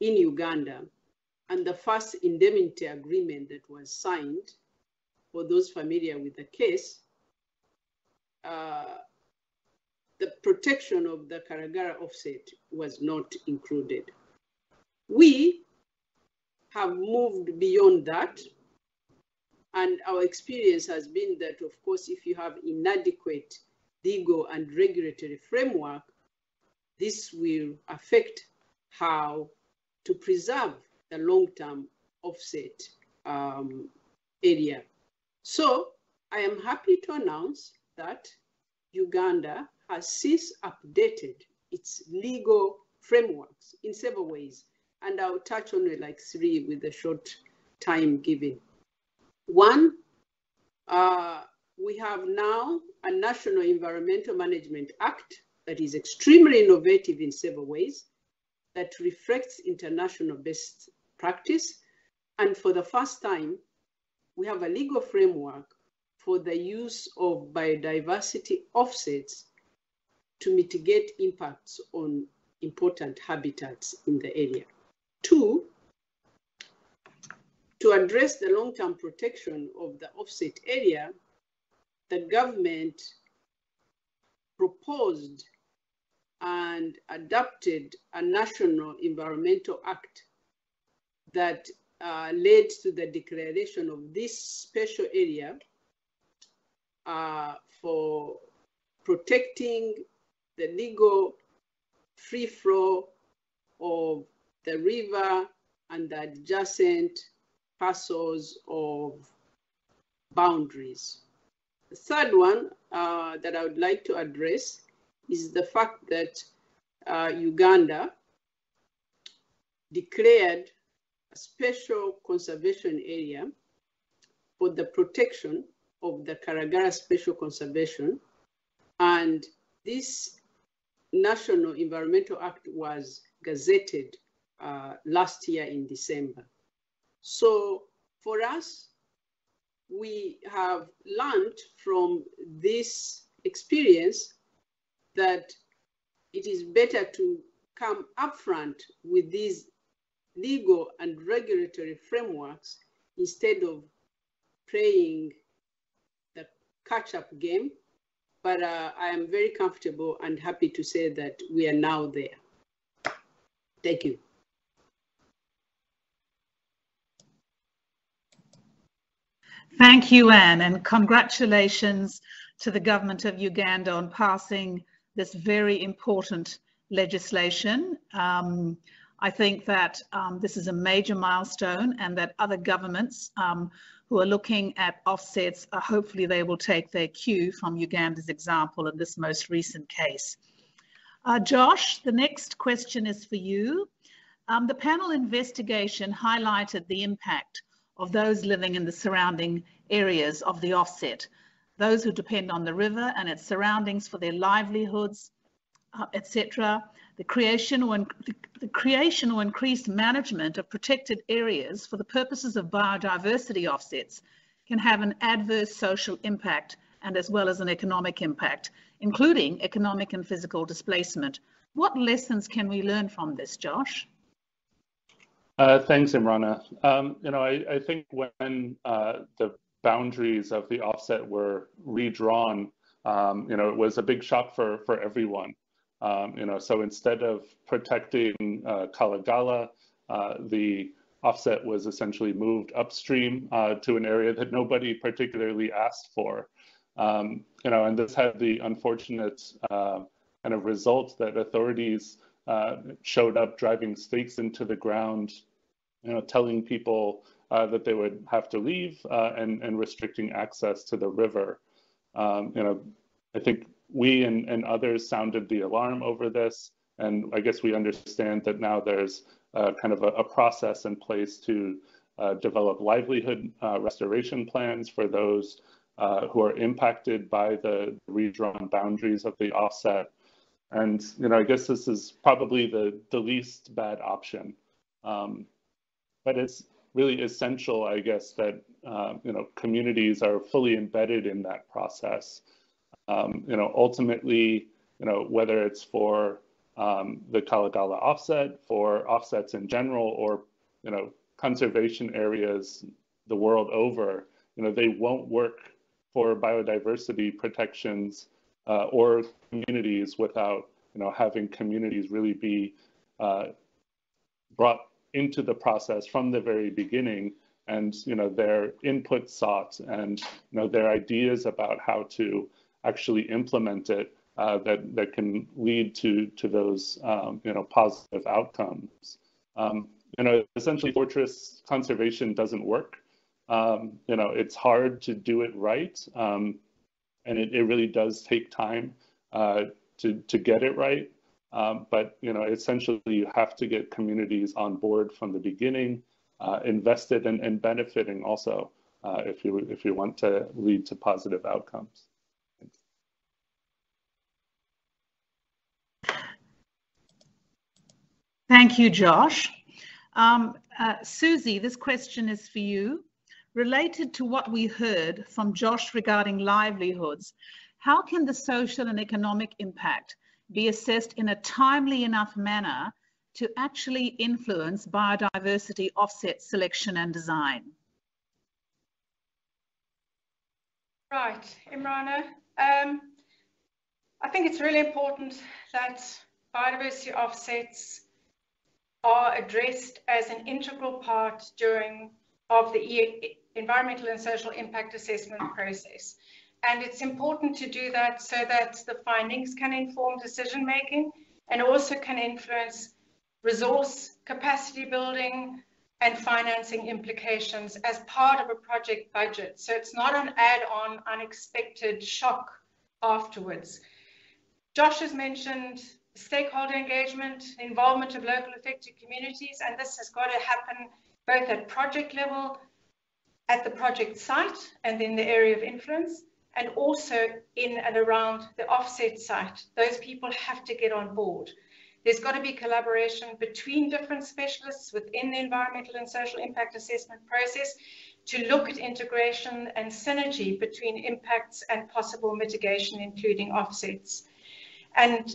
in Uganda and the first indemnity agreement that was signed, for those familiar with the case, uh, the protection of the Kalagala offset was not included. We have moved beyond that. And our experience has been that, of course, if you have inadequate legal and regulatory framework, this will affect how to preserve the long-term offset um, area. So I am happy to announce that Uganda has since updated its legal frameworks in several ways. And I'll touch on like three with the short time given. One, uh, we have now a National Environmental Management Act that is extremely innovative in several ways, that reflects international best practice. And for the first time, we have a legal framework for the use of biodiversity offsets to mitigate impacts on important habitats in the area. Two, to address the long-term protection of the offset area, the government proposed and adopted a national environmental act that uh, led to the declaration of this special area uh, for protecting the legal free flow of the river and the adjacent parcels of boundaries. The third one uh, that I would like to address is the fact that uh, Uganda declared a special conservation area for the protection of the Kalagala Special Conservation. And this National Environmental Act was gazetted uh, last year in December. So for us, we have learned from this experience that it is better to come upfront with these legal and regulatory frameworks instead of playing the catch-up game. But uh, I am very comfortable and happy to say that we are now there. Thank you. Thank you, Anne, and congratulations to the government of Uganda on passing this very important legislation. Um, I think that um, this is a major milestone and that other governments um, who are looking at offsets, uh, hopefully they will take their cue from Uganda's example in this most recent case. Uh, Josh, the next question is for you. Um, the panel investigation highlighted the impact of those living in the surrounding areas of the offset, those who depend on the river and its surroundings for their livelihoods, uh, etc. The creation or the creation or increased management of protected areas for the purposes of biodiversity offsets can have an adverse social impact and as well as an economic impact, including economic and physical displacement. What lessons can we learn from this, Josh? Uh, thanks, Imrana. Um, you know, I, I think when uh, the boundaries of the offset were redrawn, um, you know, it was a big shock for for everyone. Um, you know, so instead of protecting uh, Kalagala, uh, the offset was essentially moved upstream uh, to an area that nobody particularly asked for. Um, you know, and this had the unfortunate uh, kind of result that authorities uh, showed up driving stakes into the ground you know, telling people uh, that they would have to leave uh, and, and restricting access to the river. Um, you know, I think we and, and others sounded the alarm over this. And I guess we understand that now there's uh, kind of a, a, process in place to uh, develop livelihood uh, restoration plans for those uh, who are impacted by the redrawn boundaries of the offset. And, you know, I guess this is probably the, the least bad option. Um, but it's really essential, I guess, that um, you know communities are fully embedded in that process. Um, you know, ultimately, you know, whether it's for um, the Kalagala offset, for offsets in general, or you know, conservation areas the world over, you know, they won't work for biodiversity protections uh, or communities without you know having communities really be uh, brought into the process from the very beginning and you know their input sought and you know their ideas about how to actually implement it uh, that that can lead to to those um, you know positive outcomes. Um, you know, essentially, fortress conservation doesn't work. Um, you know, it's hard to do it right, um, and it, it really does take time uh, to to get it right. Um, but you know, essentially, you have to get communities on board from the beginning, uh, invested and, and benefiting also uh, if you if you want to lead to positive outcomes. Thank you, Josh. Um, uh, Susie, this question is for you. Related to what we heard from Josh regarding livelihoods, how can the social and economic impact be assessed in a timely enough manner to actually influence biodiversity offset selection and design? Right, Imrana. Um, I think it's really important that biodiversity offsets are addressed as an integral part during of the environmental and social impact assessment process. And it's important to do that so that the findings can inform decision making and also can influence resource capacity building and financing implications as part of a project budget. So it's not an add-on unexpected shock afterwards. Josh has mentioned stakeholder engagement, involvement of local affected communities, and this has got to happen both at project level at the project site and in the area of influence, and also in and around the offset site. Those people have to get on board. There's got to be collaboration between different specialists within the environmental and social impact assessment process to look at integration and synergy between impacts and possible mitigation, including offsets. And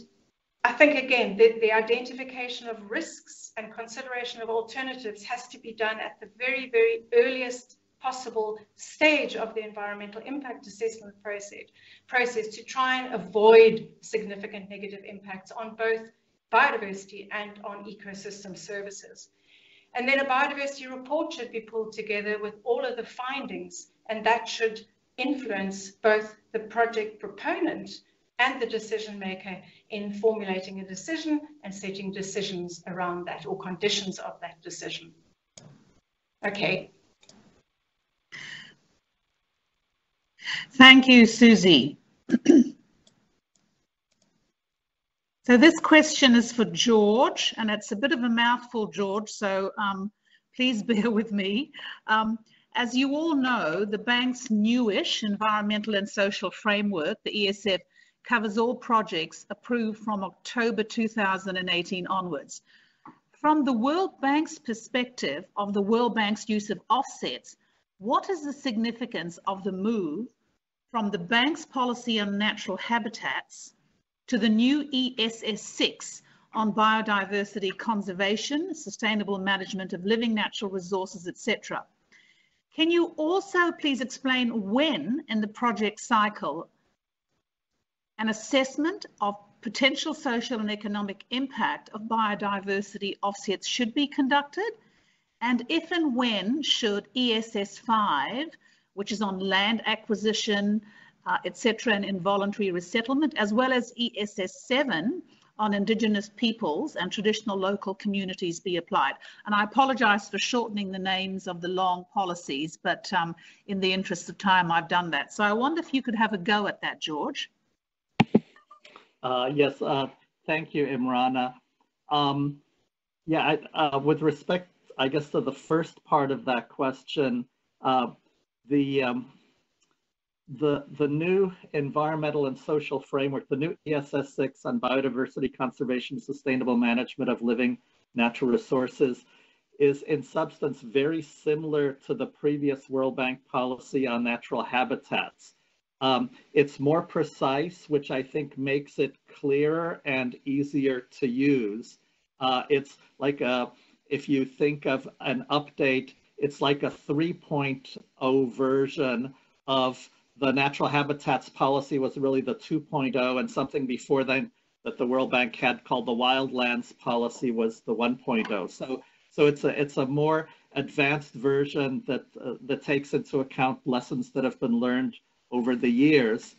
I think, again, the, the, identification of risks and consideration of alternatives has to be done at the very, very earliest possible stage of the environmental impact assessment process, process to try and avoid significant negative impacts on both biodiversity and on ecosystem services. And then a biodiversity report should be pulled together with all of the findings, and that should influence both the project proponent and the decision maker in formulating a decision and setting decisions around that or conditions of that decision. Okay. Thank you, Susie. <clears throat> So this question is for George, and it's a bit of a mouthful, George, so um, please <laughs> bear with me. Um, as you all know, the bank's newish environmental and social framework, the ESF, covers all projects approved from October 2018 onwards. From the World Bank's perspective of the World Bank's use of offsets, what is the significance of the move from the bank's policy on natural habitats to the new ESS6 on biodiversity conservation, sustainable management of living natural resources, etc. Can you also please explain when in the project cycle an assessment of potential social and economic impact of biodiversity offsets should be conducted? And if and when should ESS5, which is on land acquisition, uh, etc., and involuntary resettlement, as well as ESS7 on Indigenous peoples and traditional local communities be applied. And I apologise for shortening the names of the long policies, but um, in the interest of time, I've done that. So I wonder if you could have a go at that, George. Uh, yes, uh, thank you, Imrana. Um, yeah, I, uh, with respect, I guess, to the first part of that question, uh, the um, the, the new environmental and social framework, the new ESS6 on biodiversity conservation, sustainable management of living natural resources is in substance very similar to the previous World Bank policy on natural habitats. Um, it's more precise, which I think makes it clearer and easier to use. Uh, it's like a, if you think of an update, it's like a 3.0 version of the natural habitats policy was really the 2.0 and something before then that the World Bank had called the wildlands policy was the 1.0. So, so it's a it's a more advanced version that uh, that takes into account lessons that have been learned over the years.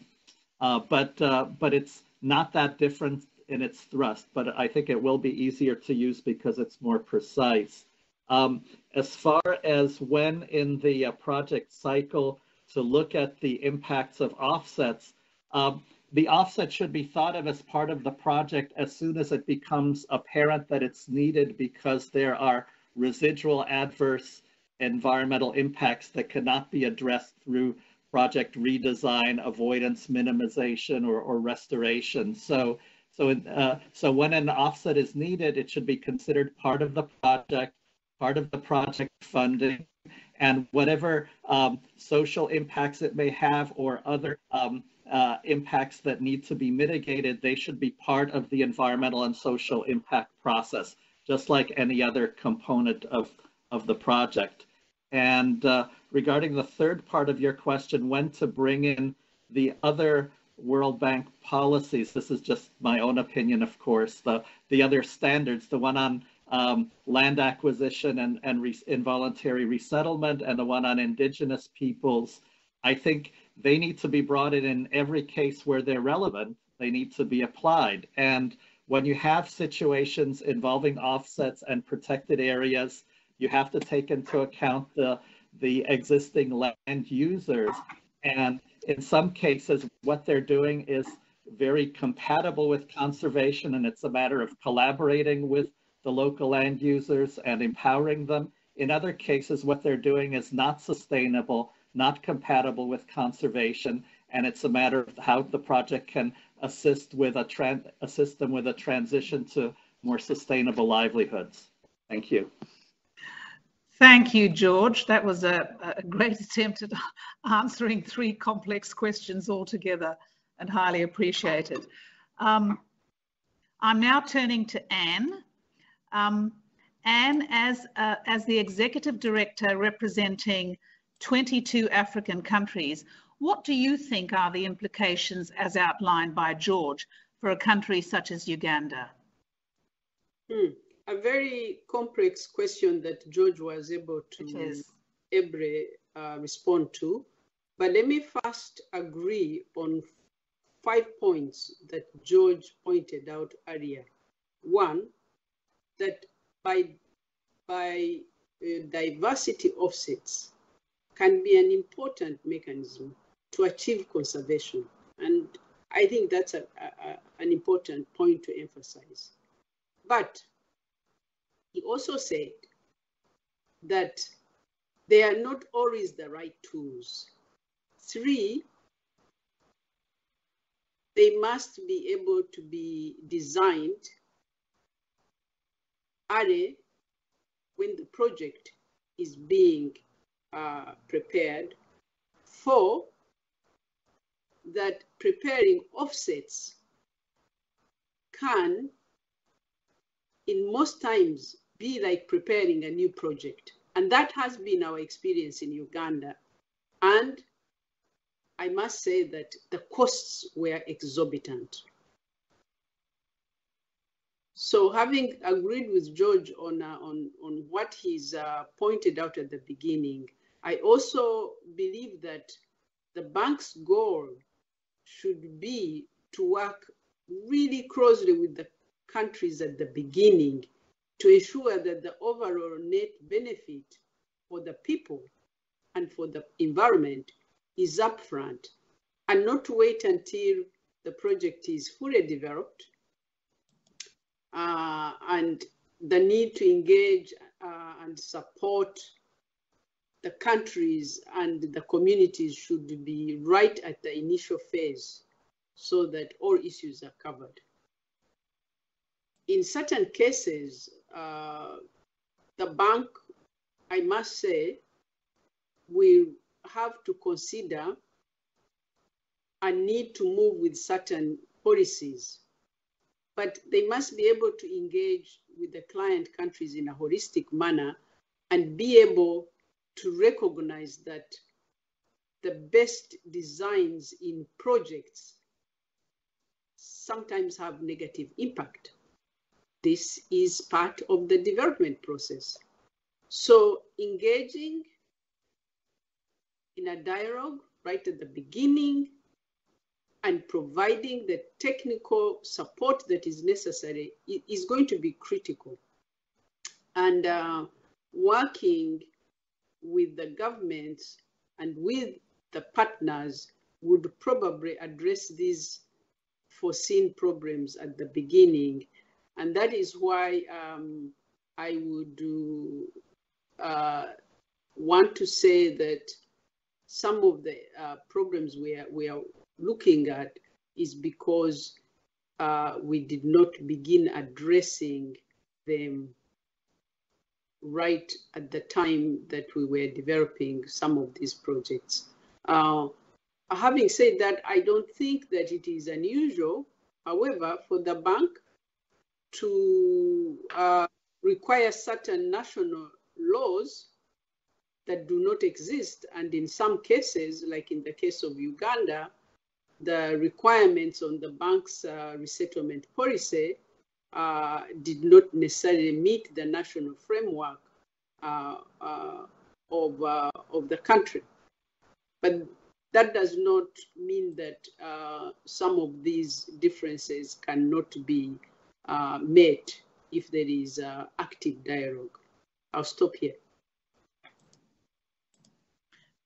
Uh, but uh, but it's not that different in its thrust. But I think it will be easier to use because it's more precise. Um, as far as when in the uh, project cycle to look at the impacts of offsets. Um, the offset should be thought of as part of the project as soon as it becomes apparent that it's needed because there are residual adverse environmental impacts that cannot be addressed through project redesign, avoidance, minimization, or, or restoration. So, so, uh, so when an offset is needed, it should be considered part of the project, part of the project funding, and whatever um, social impacts it may have or other um, uh, impacts that need to be mitigated, they should be part of the environmental and social impact process, just like any other component of, of the project. And uh, regarding the third part of your question, when to bring in the other World Bank policies, this is just my own opinion, of course, the, the other standards, the one on um, land acquisition and, and re- involuntary resettlement and the one on indigenous peoples, I think they need to be brought in in every case where they're relevant. They need to be applied. And when you have situations involving offsets and protected areas, you have to take into account the, the existing land users. And in some cases, what they're doing is very compatible with conservation, and it's a matter of collaborating with the local land users and empowering them. In other cases, what they're doing is not sustainable, not compatible with conservation, and it's a matter of how the project can assist with a tran- assist them with a transition to more sustainable livelihoods. Thank you. Thank you, George. That was a, a great attempt at answering three complex questions altogether and highly appreciated. Um, I'm now turning to Anne. Um, Anne, as, uh, as the Executive Director representing 22 African countries, what do you think are the implications as outlined by George for a country such as Uganda? Hmm. A very complex question that George was able to able, uh, respond to. But let me first agree on five points that George pointed out earlier. One, that by, by uh, diversity offsets can be an important mechanism to achieve conservation. And I think that's a, a, an important point to emphasize. But he also said that they are not always the right tools. Three, they must be able to be designed when the project is being uh, prepared. Four, that preparing offsets can, in most times, be like preparing a new project. And that has been our experience in Uganda. And I must say that the costs were exorbitant. So having agreed with George on, uh, on, on what he's uh, pointed out at the beginning, I also believe that the bank's goal should be to work really closely with the countries at the beginning to ensure that the overall net benefit for the people and for the environment is upfront and not to wait until the project is fully developed uh, and the need to engage uh, and support the countries and the communities should be right at the initial phase so that all issues are covered. In certain cases, uh, the bank, I must say, will have to consider a need to move with certain policies, but they must be able to engage with the client countries in a holistic manner and be able to recognize that the best designs in projects sometimes have negative impact. This is part of the development process. So engaging in a dialogue right at the beginning and providing the technical support that is necessary is going to be critical. And uh, working with the governments and with the partners would probably address these foreseen problems at the beginning. And that is why um, I would uh, want to say that some of the uh, problems we are, we are looking at is because uh, we did not begin addressing them right at the time that we were developing some of these projects. Uh, having said that, I don't think that it is unusual, however, for the bank to uh, require certain national laws that do not exist. And in some cases, like in the case of Uganda, the requirements on the bank's uh, resettlement policy uh, did not necessarily meet the national framework uh, uh of, uh, of the country. But that does not mean that uh, some of these differences cannot be met if there is active dialogue. I'll stop here.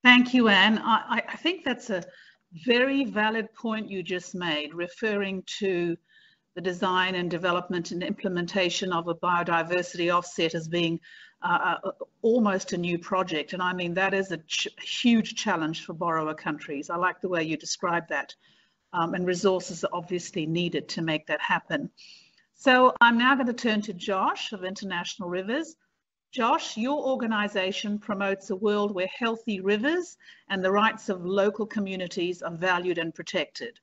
Thank you, Anne. I, I, think that's a very valid point you just made, referring to the design and development and implementation of a biodiversity offset as being uh, uh, almost a new project. And I mean, that is a ch huge challenge for borrower countries. I like the way you describe that. Um, and resources are obviously needed to make that happen. So I'm now going to turn to Josh of International Rivers. Josh, your organization promotes a world where healthy rivers and the rights of local communities are valued and protected.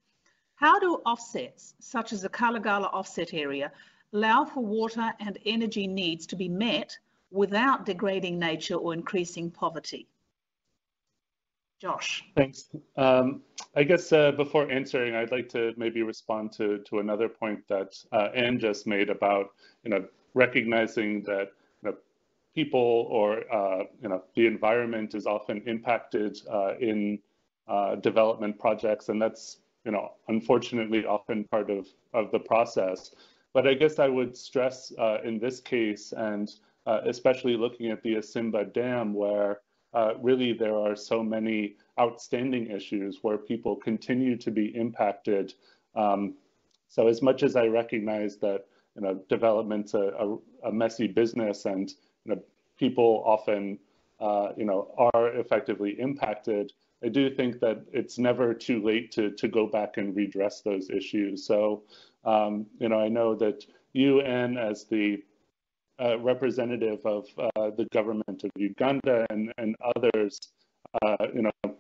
How do offsets, such as the Kalagala offset area, allow for water and energy needs to be met without degrading nature or increasing poverty? Josh. Thanks. Um, I guess uh, before answering, I'd like to maybe respond to, to another point that uh, Anne just made about, you know, recognizing that people or, uh, you know, the environment is often impacted uh, in uh, development projects, and that's, you know, unfortunately often part of, of the process. But I guess I would stress uh, in this case, and uh, especially looking at the Isimba Dam, where uh, really there are so many outstanding issues where people continue to be impacted. Um, so as much as I recognize that you know development's a, a, a messy business and you know people often uh, you know are effectively impacted, I do think that it's never too late to to go back and redress those issues. So um, you know I know that you and as the uh, representative of uh, the government of Uganda and, and others, uh, you know,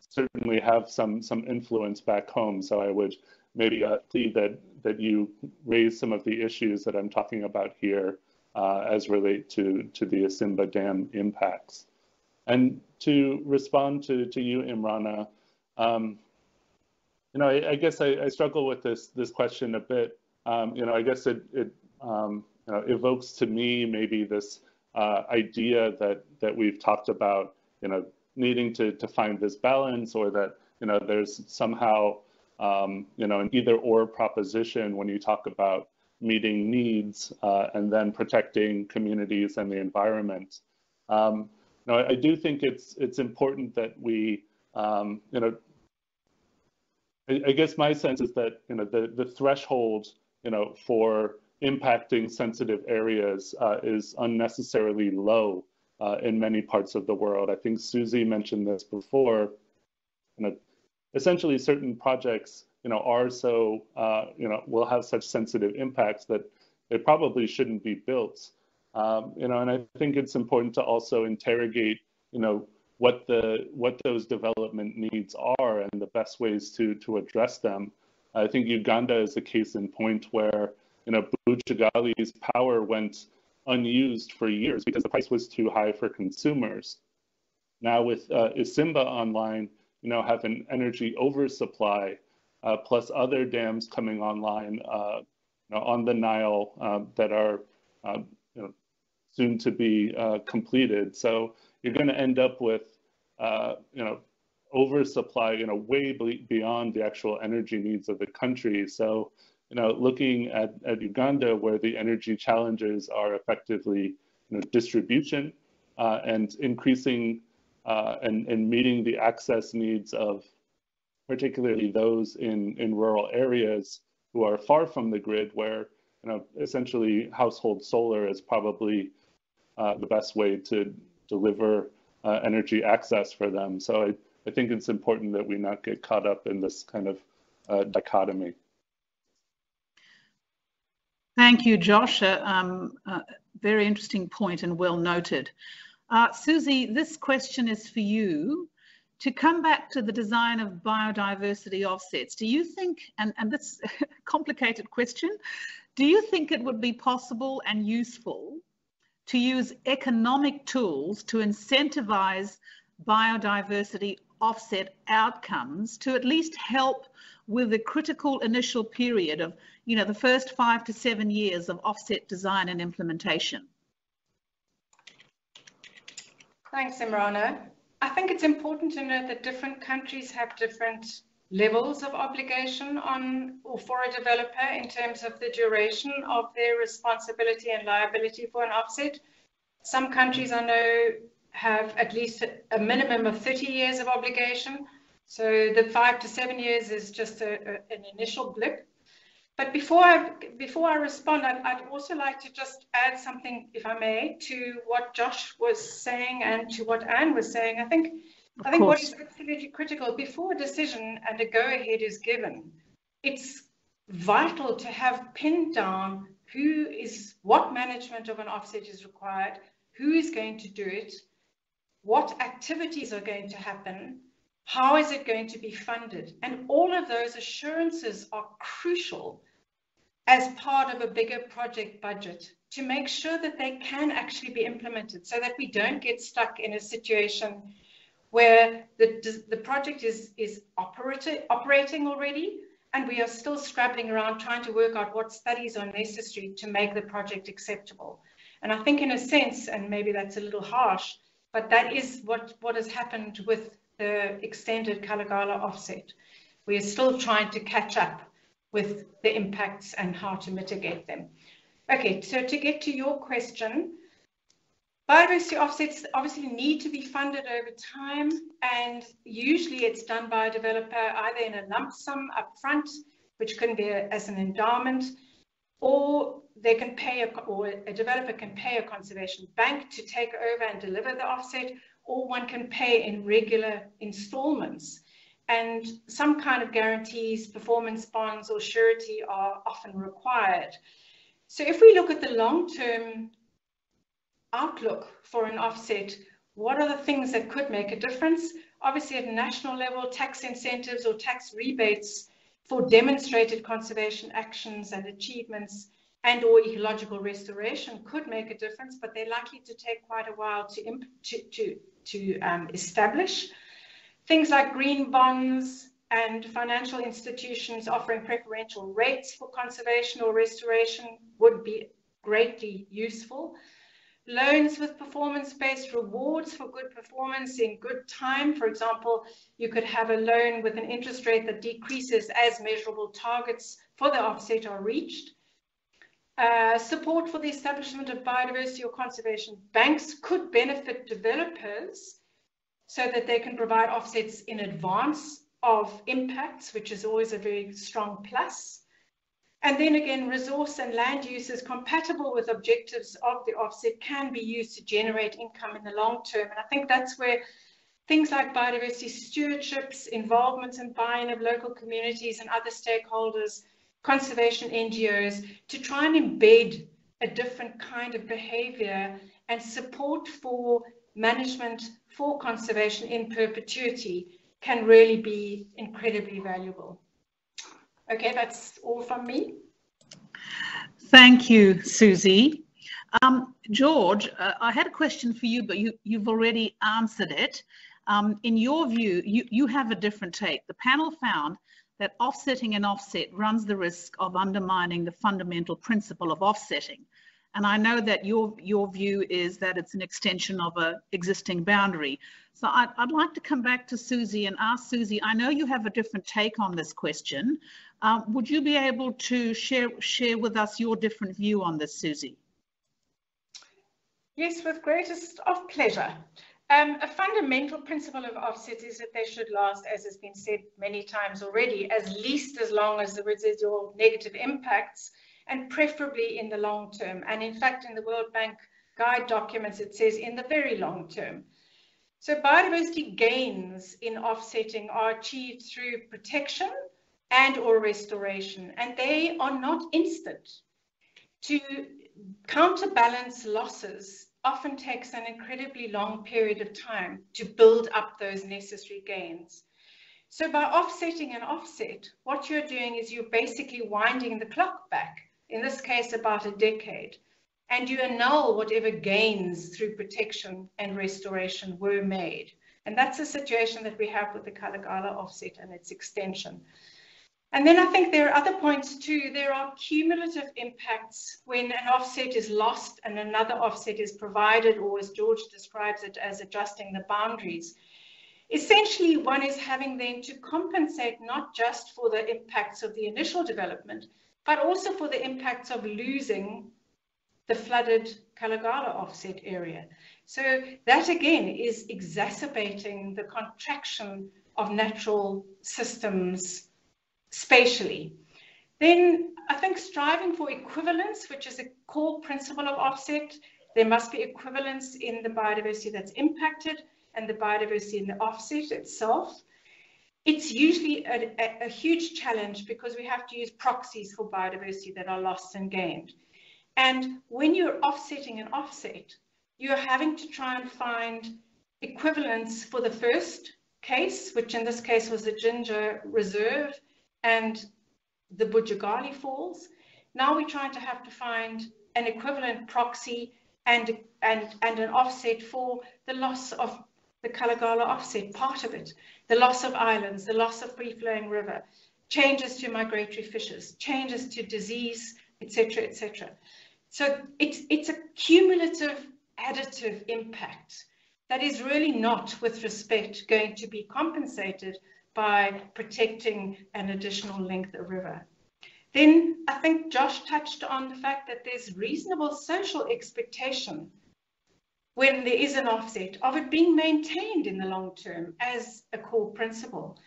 certainly have some some influence back home. So I would maybe uh, see that that you raise some of the issues that I'm talking about here uh, as relate to to the Isimba Dam impacts. And to respond to to you, Imrana, um, you know, I, I guess I, I, struggle with this this question a bit. Um, you know, I guess it it um, you know, evokes to me maybe this uh, idea that that we've talked about, you know, needing to to find this balance, or that you know there's somehow um, you know an either or proposition when you talk about meeting needs uh, and then protecting communities and the environment. Um, know, I, I, do think it's it's important that we um, you know. I, I guess my sense is that you know the the threshold you know for impacting sensitive areas uh, is unnecessarily low uh, in many parts of the world. I think Susie mentioned this before. You know, essentially, certain projects, you know, are so, uh, you know, will have such sensitive impacts that they probably shouldn't be built. Um, you know, and I think it's important to also interrogate, you know, what the what those development needs are and the best ways to to address them. I think Uganda is a case in point where you know, Bujagali's power went unused for years because the price was too high for consumers. Now with uh, Isimba online, you know, have an energy oversupply, uh, plus other dams coming online uh, you know, on the Nile uh, that are um, you know, soon to be uh, completed. So you're going to end up with, uh, you know, oversupply, you know, way beyond the actual energy needs of the country. So you know, looking at, at Uganda, where the energy challenges are effectively you know, distribution uh, and increasing uh, and, and meeting the access needs of particularly those in, in rural areas who are far from the grid, where you know, essentially household solar is probably uh, the best way to deliver uh, energy access for them. So I, I think it's important that we not get caught up in this kind of uh, dichotomy. Thank you, Josh. Uh, um, uh, very interesting point and well noted. Uh, Susie, this question is for you. To come back to the design of biodiversity offsets, do you think, and, and this <laughs> complicated question, do you think it would be possible and useful to use economic tools to incentivize biodiversity offset outcomes to at least help with the critical initial period of, you know, the first five to seven years of offset design and implementation? Thanks, Imrana. I think it's important to note that different countries have different levels of obligation on or for a developer in terms of the duration of their responsibility and liability for an offset. Some countries I know have at least a minimum of 30 years of obligation. So the five to seven years is just a, a, an initial blip. But before I, before I respond, I'd, I'd, also like to just add something, if I may, to what Josh was saying and to what Anne was saying. I think, of I think course. what is absolutely critical before a decision and a go-ahead is given, it's vital to have pinned down who is, what management of an offset is required, who is going to do it, what activities are going to happen, how is it going to be funded? And all of those assurances are crucial as part of a bigger project budget to make sure that they can actually be implemented so that we don't get stuck in a situation where the, the project is, is operating already and we are still scrabbling around trying to work out what studies are necessary to make the project acceptable. And I think in a sense, and maybe that's a little harsh, but that is what, what has happened with the extended Kalagala offset. We are still trying to catch up with the impacts and how to mitigate them. Okay, so to get to your question, biodiversity offsets obviously need to be funded over time, and usually it's done by a developer either in a lump sum upfront, which can be a, as an endowment, or they can pay a, or a developer can pay a conservation bank to take over and deliver the offset, or one can pay in regular installments and some kind of guarantees, performance bonds or surety are often required. So if we look at the long-term outlook for an offset, what are the things that could make a difference? Obviously at a national level, tax incentives or tax rebates for demonstrated conservation actions and achievements and or ecological restoration could make a difference, but they're likely to take quite a while to, to, to, to um, establish. Things like green bonds and financial institutions offering preferential rates for conservation or restoration would be greatly useful. Loans with performance-based rewards for good performance in good time. For example, you could have a loan with an interest rate that decreases as measurable targets for the offset are reached. Uh, support for the establishment of biodiversity or conservation banks could benefit developers so that they can provide offsets in advance of impacts, which is always a very strong plus. And then again, resource and land uses compatible with objectives of the offset can be used to generate income in the long term. And I think that's where things like biodiversity stewardships, involvement and buy-in of local communities and other stakeholders, conservation NGOs, to try and embed a different kind of behavior and support for management for conservation in perpetuity can really be incredibly valuable. Okay, that's all from me. Thank you, Susie. Um, George, uh, I had a question for you, but you, you've already answered it. Um, in your view, you, you have a different take. The panel found that offsetting an offset runs the risk of undermining the fundamental principle of offsetting. And I know that your, your view is that it's an extension of an existing boundary. So I'd, I'd like to come back to Susie and ask Susie, I know you have a different take on this question. Um, would you be able to share, share with us your different view on this, Susie? Yes, with greatest of pleasure. Um, a fundamental principle of offsets is that they should last, as has been said many times already, as least as long as the residual negative impacts and preferably in the long term. And in fact, in the World Bank guide documents, it says in the very long term. So biodiversity gains in offsetting are achieved through protection and or restoration, and they are not instant. To counterbalance losses often takes an incredibly long period of time to build up those necessary gains. So by offsetting an offset, what you're doing is you're basically winding the clock back in this case about a decade, and you annul whatever gains through protection and restoration were made. And that's a situation that we have with the Kalagala offset and its extension. And then I think there are other points too. There are cumulative impacts when an offset is lost and another offset is provided, or as George describes it, as adjusting the boundaries. Essentially, one is having then to compensate not just for the impacts of the initial development, but also for the impacts of losing the flooded Kalagala offset area. So that again is exacerbating the contraction of natural systems spatially. Then I think striving for equivalence, which is a core principle of offset, there must be equivalence in the biodiversity that's impacted and the biodiversity in the offset itself. It's usually a, a, a, huge challenge because we have to use proxies for biodiversity that are lost and gained. And when you're offsetting an offset, you're having to try and find equivalence for the first case, which in this case was the Jinja Reserve and the Bujagali Falls. Now we're trying to have to find an equivalent proxy and, and, and an offset for the loss of the Kalagala offset, part of it, the loss of islands, the loss of free-flowing river, changes to migratory fishes, changes to disease, etc., etc. So it's, it's a cumulative additive impact that is really not, with respect, going to be compensated by protecting an additional length of river. Then I think Josh touched on the fact that there's reasonable social expectation when there is an offset of it being maintained in the long term as a core principle.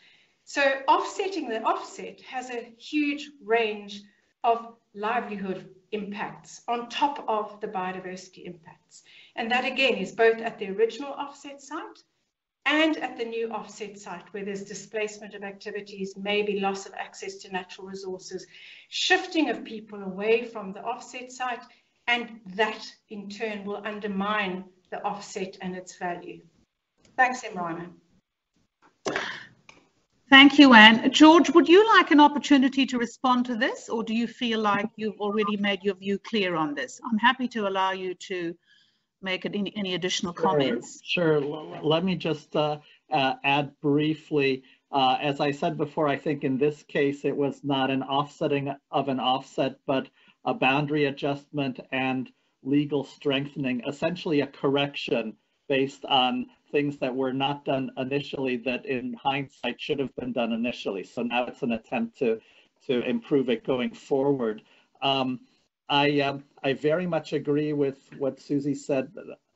So offsetting the offset has a huge range of livelihood impacts on top of the biodiversity impacts. And that again is both at the original offset site and at the new offset site where there's displacement of activities, maybe loss of access to natural resources, shifting of people away from the offset site, and that in turn will undermine the offset and its value. Thanks, Imrana. Thank you, Anne. George, would you like an opportunity to respond to this, or do you feel like you've already made your view clear on this? I'm happy to allow you to make any, any additional comments. Sure. sure. Let me just uh, uh, add briefly. Uh, as I said before, I think in this case it was not an offsetting of an offset, but a boundary adjustment and legal strengthening, essentially a correction based on things that were not done initially that in hindsight should have been done initially. So now it's an attempt to, to improve it going forward. Um, I, um, I very much agree with what Susie said,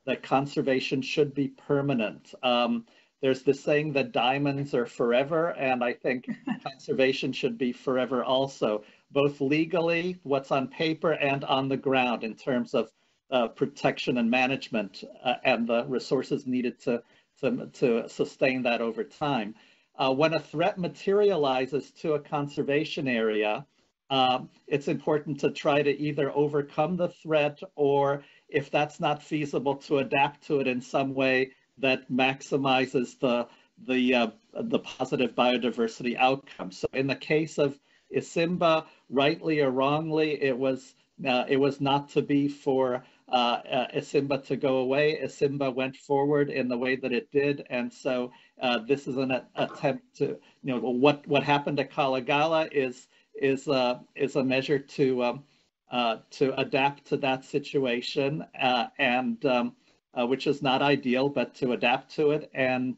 that conservation should be permanent. Um, there's this saying that diamonds are forever, and I think <laughs> conservation should be forever also, both legally, what's on paper, and on the ground in terms of uh, protection and management uh, and the resources needed to, to, to sustain that over time. Uh, when a threat materializes to a conservation area, um, it's important to try to either overcome the threat or if that's not feasible to adapt to it in some way that maximizes the the uh, the positive biodiversity outcome. So in the case of Isimba, rightly or wrongly, it was uh, it was not to be for uh, uh, Isimba to go away. Isimba went forward in the way that it did, and so uh, this is an attempt to you know what what happened to Kalagala is is uh, is a measure to um, uh, to adapt to that situation, uh, and um, uh, which is not ideal, but to adapt to it and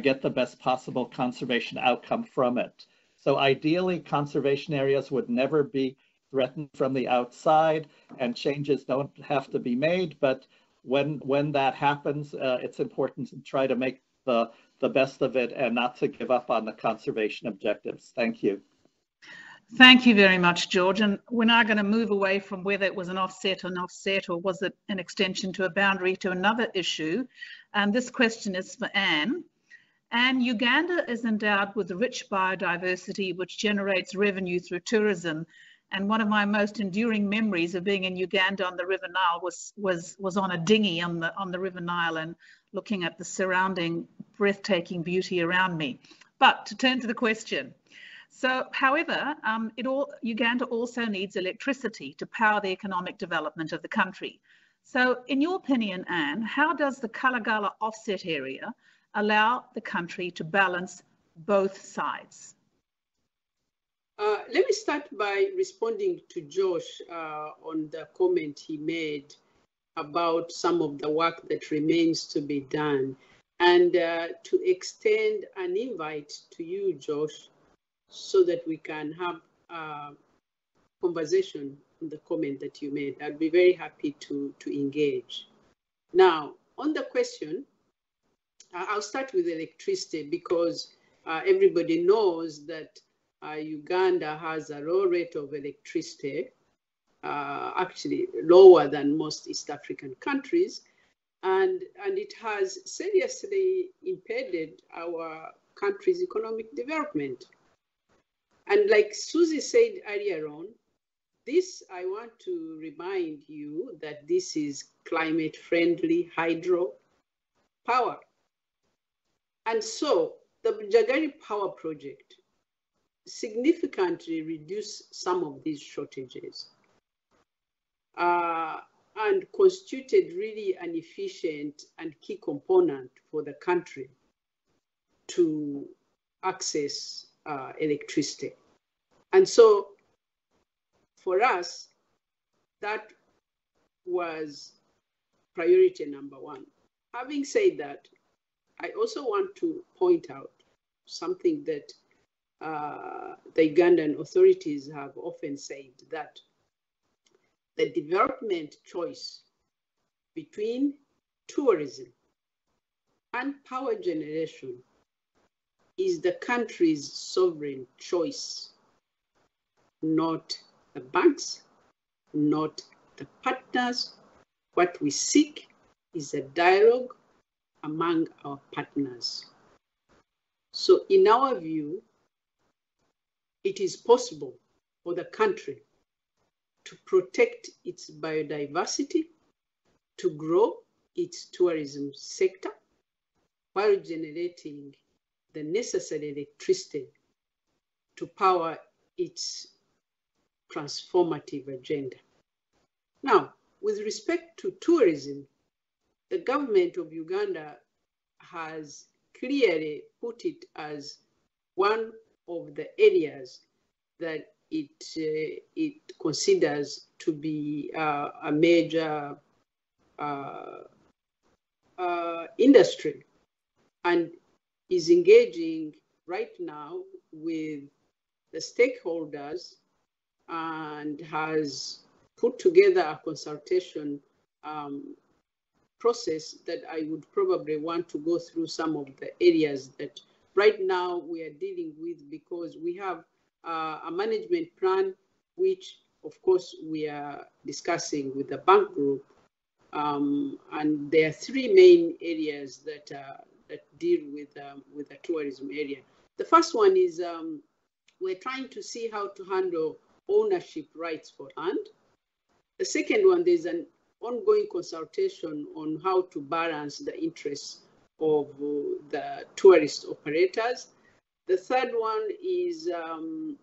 get the best possible conservation outcome from it. So ideally, conservation areas would never be threatened from the outside, and changes don't have to be made. But when when that happens, uh, it's important to try to make the the best of it and not to give up on the conservation objectives. Thank you. Thank you very much, George. And we're now going to move away from whether it was an offset or an offset or was it an extension to a boundary to another issue. And this question is for Anne. Anne, Uganda is endowed with rich biodiversity which generates revenue through tourism. And one of my most enduring memories of being in Uganda on the River Nile was, was, was on a dinghy on the, on the River Nile and looking at the surrounding breathtaking beauty around me. But to turn to the question, so, however, um, all, Uganda also needs electricity to power the economic development of the country. So, in your opinion, Anne, how does the Kalagala offset area allow the country to balance both sides? Uh, let me start by responding to Josh uh, on the comment he made about some of the work that remains to be done and uh, to extend an invite to you, Josh, so that we can have a conversation on the comment that you made. I'd be very happy to, to engage. Now, on the question, I'll start with electricity because uh, everybody knows that uh, Uganda has a low rate of electricity, uh, actually lower than most East African countries, and, and it has seriously impeded our country's economic development. And like Susie said earlier on, this, I want to remind you that this is climate friendly hydro power. And so the Jagari Power Project significantly reduced some of these shortages uh, and constituted really an efficient and key component for the country to access uh, electricity. And so for us, that was priority number one. Having said that, I also want to point out something that uh, the Ugandan authorities have often said that the development choice between tourism and power generation is the country's sovereign choice, not the banks, not the partners. What we seek is a dialogue among our partners. So, in our view, it is possible for the country to protect its biodiversity, to grow its tourism sector while generating the necessary electricity to power its transformative agenda. Now, with respect to tourism, the government of Uganda has clearly put it as one of the areas that it, uh, it considers to be uh, a major uh, uh industry and is engaging right now with the stakeholders and has put together a consultation um, process that I would probably want to go through some of the areas that right now we are dealing with because we have uh, a management plan which of course we are discussing with the bank group um, and there are three main areas that uh, that deal with um, with the tourism area. The first one is um, we're trying to see how to handle ownership rights for land. The second one, there's an ongoing consultation on how to balance the interests of uh, the tourist operators. The third one is um,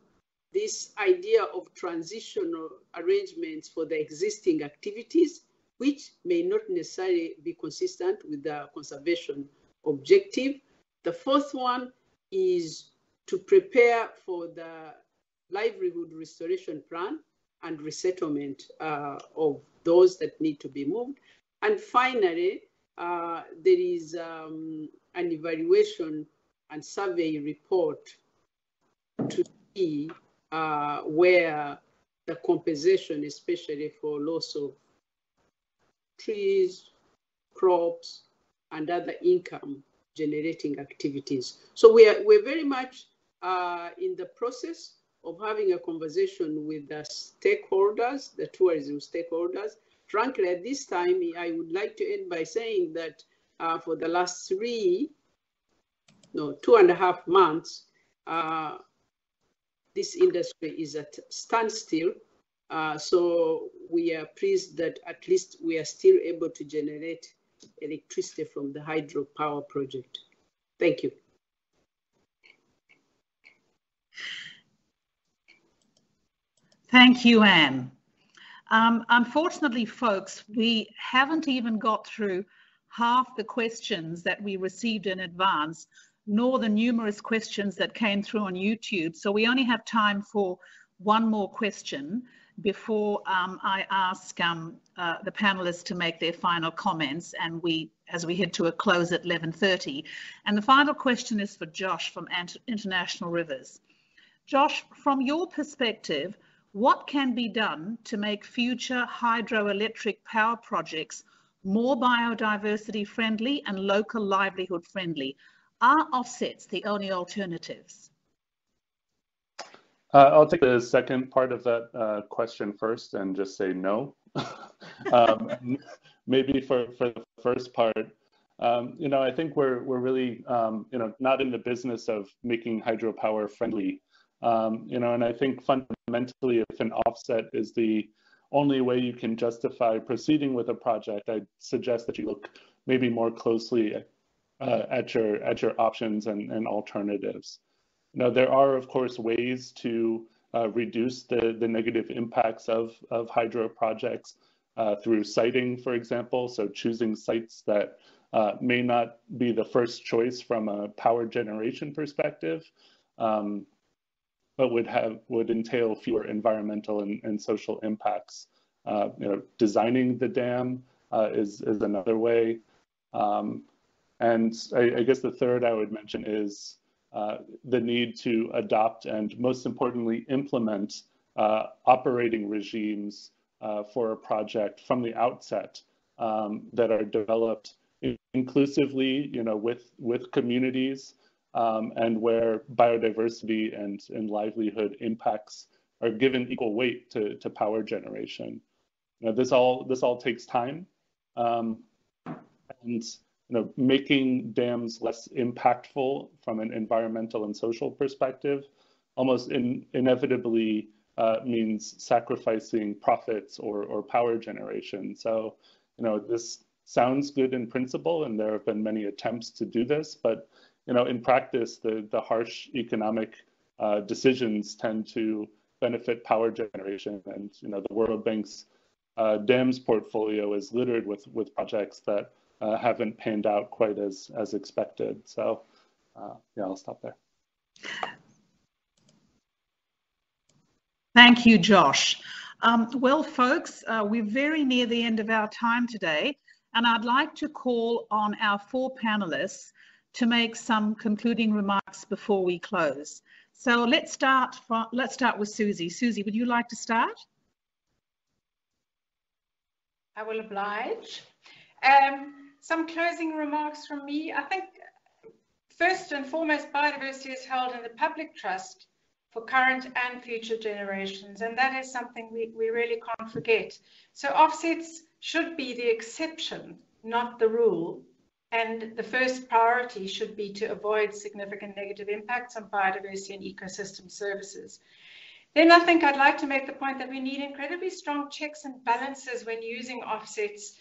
this idea of transitional arrangements for the existing activities, which may not necessarily be consistent with the conservation objective. The fourth one is to prepare for the livelihood restoration plan and resettlement uh, of those that need to be moved. And finally, uh, there is um, an evaluation and survey report to see uh, where the compensation, especially for loss of trees, crops, and other income generating activities. So we are, we're very much uh, in the process of having a conversation with the stakeholders, the tourism stakeholders. Frankly, at this time, I would like to end by saying that uh, for the last three, no, two and a half months, uh, this industry is at standstill. Uh, so we are pleased that at least we are still able to generate electricity from the hydropower project. Thank you. Thank you, Anne. Um, unfortunately, folks, we haven't even got through half the questions that we received in advance, nor the numerous questions that came through on YouTube. So we only have time for one more question before um, I ask um, uh, the panelists to make their final comments and we, as we head to a close at 11.30. And the final question is for Josh from International Rivers. Josh, from your perspective, what can be done to make future hydroelectric power projects more biodiversity friendly and local livelihood friendly? Are offsets the only alternatives? Uh, I'll take the second part of that uh, question first and just say no. <laughs> um, <laughs> maybe for, for the first part, um, you know, I think we're, we're really, um, you know, not in the business of making hydropower friendly. Um, you know, and I think fundamentally, if an offset is the only way you can justify proceeding with a project, I'd suggest that you look maybe more closely uh, at your at your options and, and alternatives. Now, there are, of course, ways to uh, reduce the, the negative impacts of, of hydro projects uh, through siting, for example. So choosing sites that uh, may not be the first choice from a power generation perspective, um, but would have would entail fewer environmental and, and social impacts. Uh, you know, designing the dam uh, is is another way. Um, and I, I, guess the third I would mention is uh, the need to adopt and most importantly implement uh, operating regimes uh, for a project from the outset um, that are developed inclusively, you know, with with communities um, and where biodiversity and, and livelihood impacts are given equal weight to, to power generation. Know, this all this all takes time, um, and you know, making dams less impactful from an environmental and social perspective almost in, inevitably uh, means sacrificing profits or, or power generation. So, you know, this sounds good in principle, and there have been many attempts to do this, but, you know, in practice, the, the harsh economic uh, decisions tend to benefit power generation. And, you know, the World Bank's uh, dams portfolio is littered with, with projects that uh, haven't panned out quite as, as expected. So uh, yeah, I'll stop there. Thank you, Josh. Um, well, folks, uh, we're very near the end of our time today, and I'd like to call on our four panelists to make some concluding remarks before we close. So let's start. Let's start with Susie. Susie, would you like to start? I will oblige. Um, some closing remarks from me. I think first and foremost, biodiversity is held in the public trust for current and future generations, and that is something we, we really can't forget. So offsets should be the exception, not the rule. And the first priority should be to avoid significant negative impacts on biodiversity and ecosystem services. Then I think I'd like to make the point that we need incredibly strong checks and balances when using offsets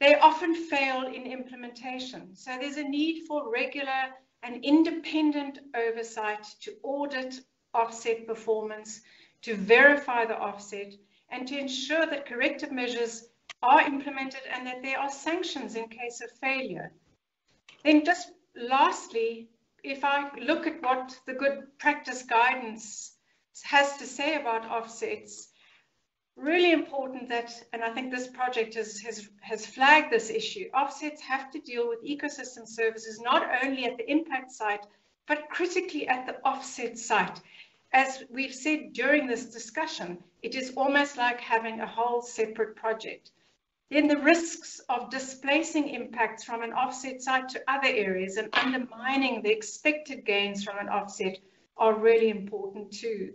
they often fail in implementation. So there's a need for regular and independent oversight to audit offset performance, to verify the offset, and to ensure that corrective measures are implemented and that there are sanctions in case of failure. Then just lastly, if I look at what the good practice guidance has to say about offsets, really important that, and I think this project has, has, has flagged this issue, offsets have to deal with ecosystem services, not only at the impact site, but critically at the offset site. As we've said during this discussion, it is almost like having a whole separate project. Then the risks of displacing impacts from an offset site to other areas and undermining the expected gains from an offset are really important too.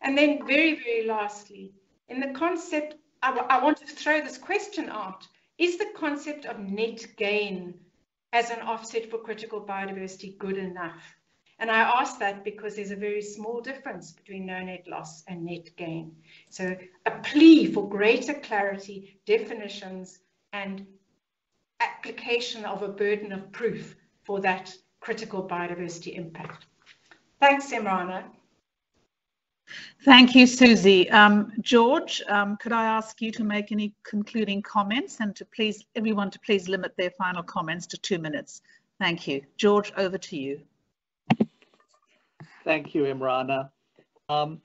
And then very, very lastly, in the concept, I, I want to throw this question out. Is the concept of net gain as an offset for critical biodiversity good enough? And I ask that because there's a very small difference between no net loss and net gain. So a plea for greater clarity, definitions, and application of a burden of proof for that critical biodiversity impact. Thanks, Imrana. Thank you, Susie. Um, George, um, could I ask you to make any concluding comments and to please, everyone to please limit their final comments to two minutes. Thank you. George, over to you. Thank you, Imrana. Um,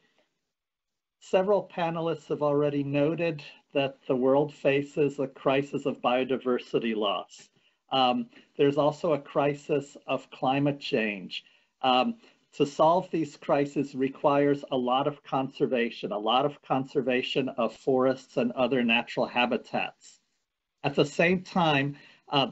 several panelists have already noted that the world faces a crisis of biodiversity loss. Um, there's also a crisis of climate change. Um, to solve these crises requires a lot of conservation, a lot of conservation of forests and other natural habitats. At the same time, uh,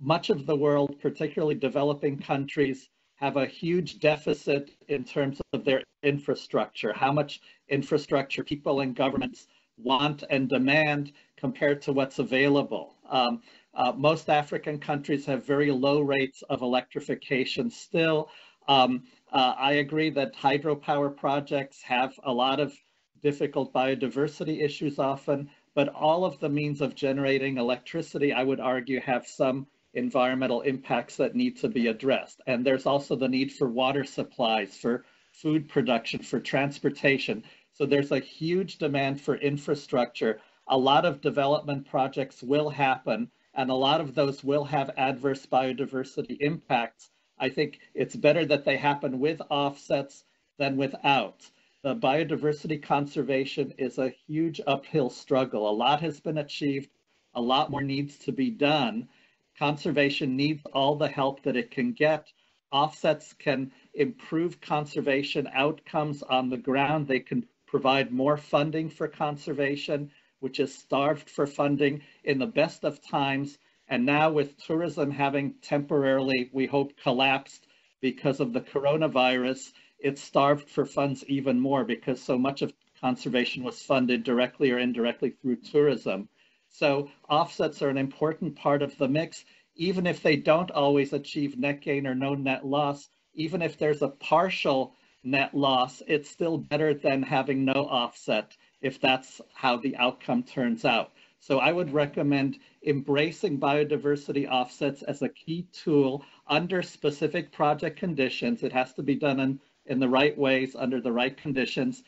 much of the world, particularly developing countries, have a huge deficit in terms of their infrastructure, how much infrastructure people and governments want and demand compared to what's available. Um, uh, most African countries have very low rates of electrification still. Um, uh, I agree that hydropower projects have a lot of difficult biodiversity issues often, but all of the means of generating electricity, I would argue, have some environmental impacts that need to be addressed. And there's also the need for water supplies, for food production, for transportation. So there's a huge demand for infrastructure. A lot of development projects will happen, and a lot of those will have adverse biodiversity impacts. I think it's better that they happen with offsets than without. The biodiversity conservation is a huge uphill struggle. A lot has been achieved, a lot more needs to be done. Conservation needs all the help that it can get. Offsets can improve conservation outcomes on the ground. They can provide more funding for conservation, which is starved for funding in the best of times. And now with tourism having temporarily, we hope, collapsed because of the coronavirus, it's starved for funds even more because so much of conservation was funded directly or indirectly through tourism. So offsets are an important part of the mix, even if they don't always achieve net gain or no net loss, even if there's a partial net loss, it's still better than having no offset if that's how the outcome turns out. So I would recommend embracing biodiversity offsets as a key tool under specific project conditions. It has to be done in, in the right ways under the right conditions.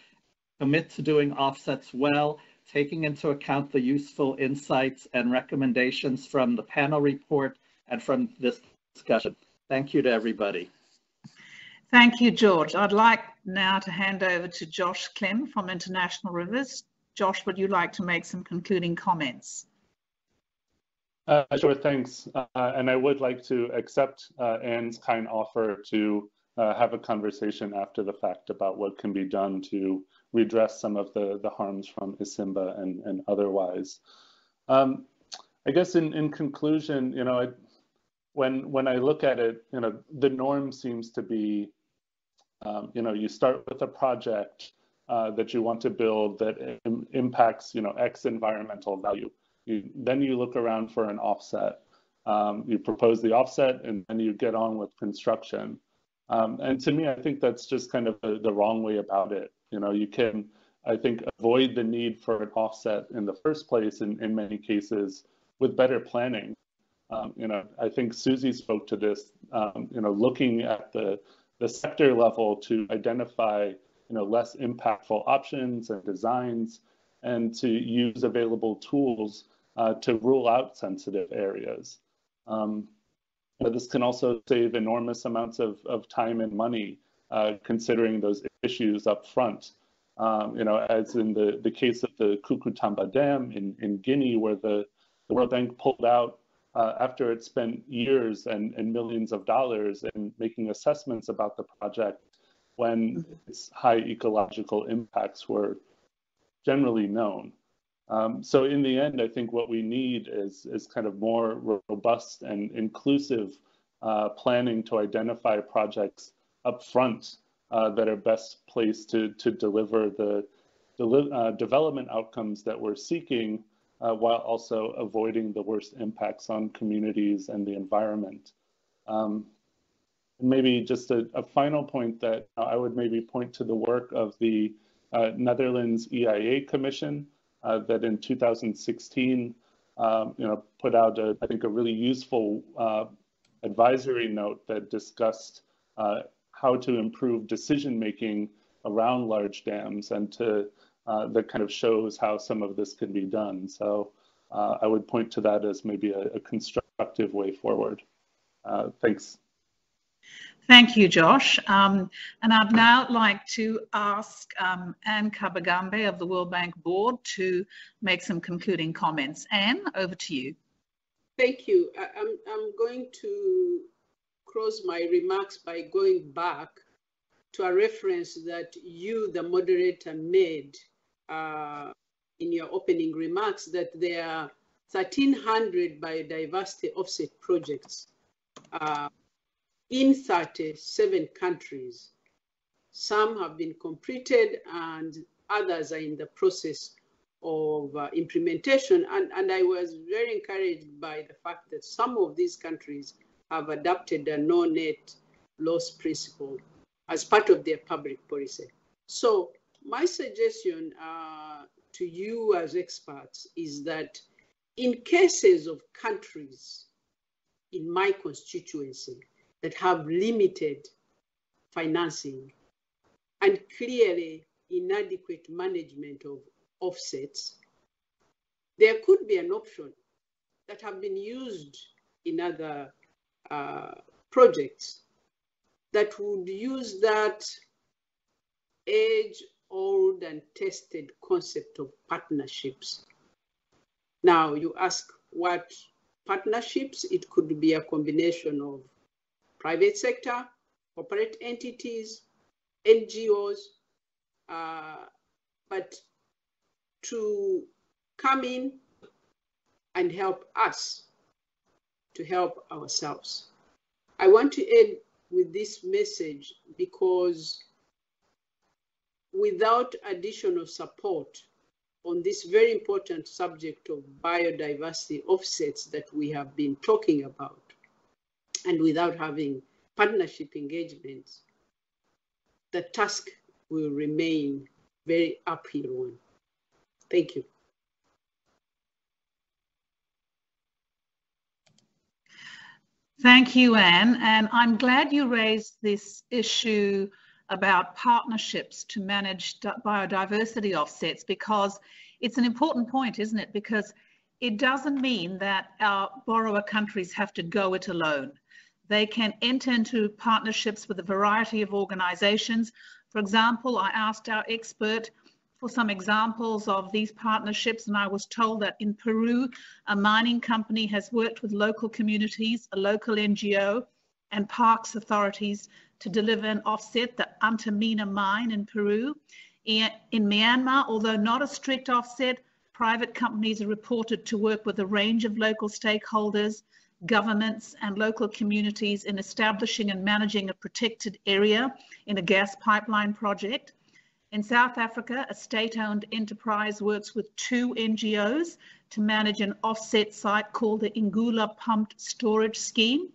Commit to doing offsets well taking into account the useful insights and recommendations from the panel report and from this discussion. Thank you to everybody. Thank you, George. I'd like now to hand over to Josh Klemm from International Rivers. Josh, would you like to make some concluding comments? Uh, sure, thanks. Uh, and I would like to accept uh, Anne's kind offer to uh, have a conversation after the fact about what can be done to redress some of the, the harms from Isimba and, and otherwise. Um, I guess in, in conclusion, you know, I, when when I look at it, you know, the norm seems to be, um, you know, you start with a project uh, that you want to build that Im impacts, you know, X environmental value. You, then you look around for an offset. Um, you propose the offset, and then you get on with construction. Um, and to me, I think that's just kind of the, the wrong way about it. You know, you can, I think, avoid the need for an offset in the first place in, in many cases with better planning. Um, you know, I think Susie spoke to this, um, you know, looking at the, the sector level to identify, you know, less impactful options and designs and to use available tools uh, to rule out sensitive areas. Um, this can also save enormous amounts of, of time and money uh, considering those issues up front. Um, you know, as in the, the case of the Koukoutamba Dam in, in Guinea, where the, the World Bank pulled out uh, after it spent years and, and millions of dollars in making assessments about the project when its high ecological impacts were generally known. Um, so in the end, I think what we need is, is kind of more robust and inclusive uh, planning to identify projects up front uh, that are best placed to, to deliver the, uh, development outcomes that we're seeking uh, while also avoiding the worst impacts on communities and the environment. Um, maybe just a, a, final point that I would maybe point to the work of the uh, Netherlands EIA Commission uh, that in 2016, um, you know, put out a, I think a really useful uh, advisory note that discussed uh, how to improve decision making around large dams and to uh, that kind of shows how some of this can be done. So uh, I would point to that as maybe a, a constructive way forward. Uh, thanks. Thank you, Josh. Um, and I'd now like to ask um, Anne Kabagambe of the World Bank Board to make some concluding comments. Anne, over to you. Thank you. I, I'm, I'm going to close my remarks by going back to a reference that you, the moderator, made uh, in your opening remarks that there are 1,300 biodiversity offset projects uh, in 37 countries. Some have been completed and others are in the process of uh, implementation. And, and I was very encouraged by the fact that some of these countries have adopted a no net loss principle as part of their public policy. So my suggestion uh, to you as experts is that in cases of countries in my constituency that have limited financing and clearly inadequate management of offsets, there could be an option that have been used in other uh, projects that would use that age old and tested concept of partnerships. Now you ask what partnerships? It could be a combination of private sector, corporate entities, NGOs, uh, but to come in and help us to help ourselves. I want to end with this message because without additional support on this very important subject of biodiversity offsets that we have been talking about, and without having partnership engagements, the task will remain very uphill one. Thank you. Thank you, Anne. And I'm glad you raised this issue about partnerships to manage biodiversity offsets because it's an important point, isn't it? Because it doesn't mean that our borrower countries have to go it alone. They can enter into partnerships with a variety of organizations. For example, I asked our expert for some examples of these partnerships and I was told that in Peru, a mining company has worked with local communities, a local NGO and parks authorities to deliver an offset, the Antamina mine in Peru. In Myanmar, although not a strict offset, private companies are reported to work with a range of local stakeholders, governments and local communities in establishing and managing a protected area in a gas pipeline project. In South Africa, a state-owned enterprise works with two NGOs to manage an offset site called the Ingula Pumped Storage Scheme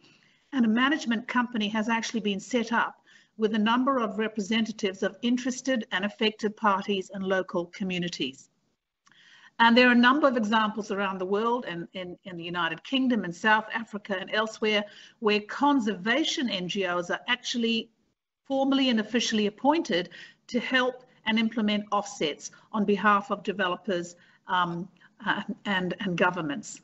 and a management company has actually been set up with a number of representatives of interested and affected parties and local communities. And there are a number of examples around the world and in, in the United Kingdom and South Africa and elsewhere where conservation NGOs are actually formally and officially appointed to help and implement offsets on behalf of developers um, uh, and, and governments.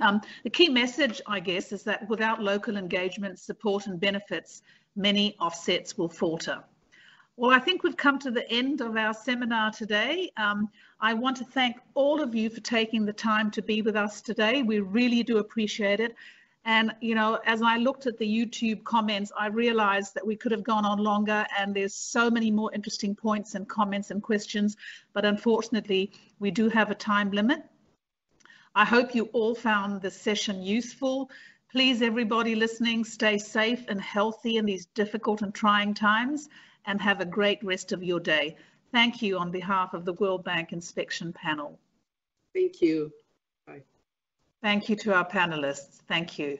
Um, the key message, I guess, is that without local engagement, support and benefits, many offsets will falter. Well, I think we've come to the end of our seminar today. Um, I want to thank all of you for taking the time to be with us today. We really do appreciate it. And, you know, as I looked at the YouTube comments, I realized that we could have gone on longer and there's so many more interesting points and comments and questions. But unfortunately, we do have a time limit. I hope you all found this session useful. Please, everybody listening, stay safe and healthy in these difficult and trying times and have a great rest of your day. Thank you on behalf of the World Bank Inspection Panel. Thank you. Thank you to our panelists. Thank you.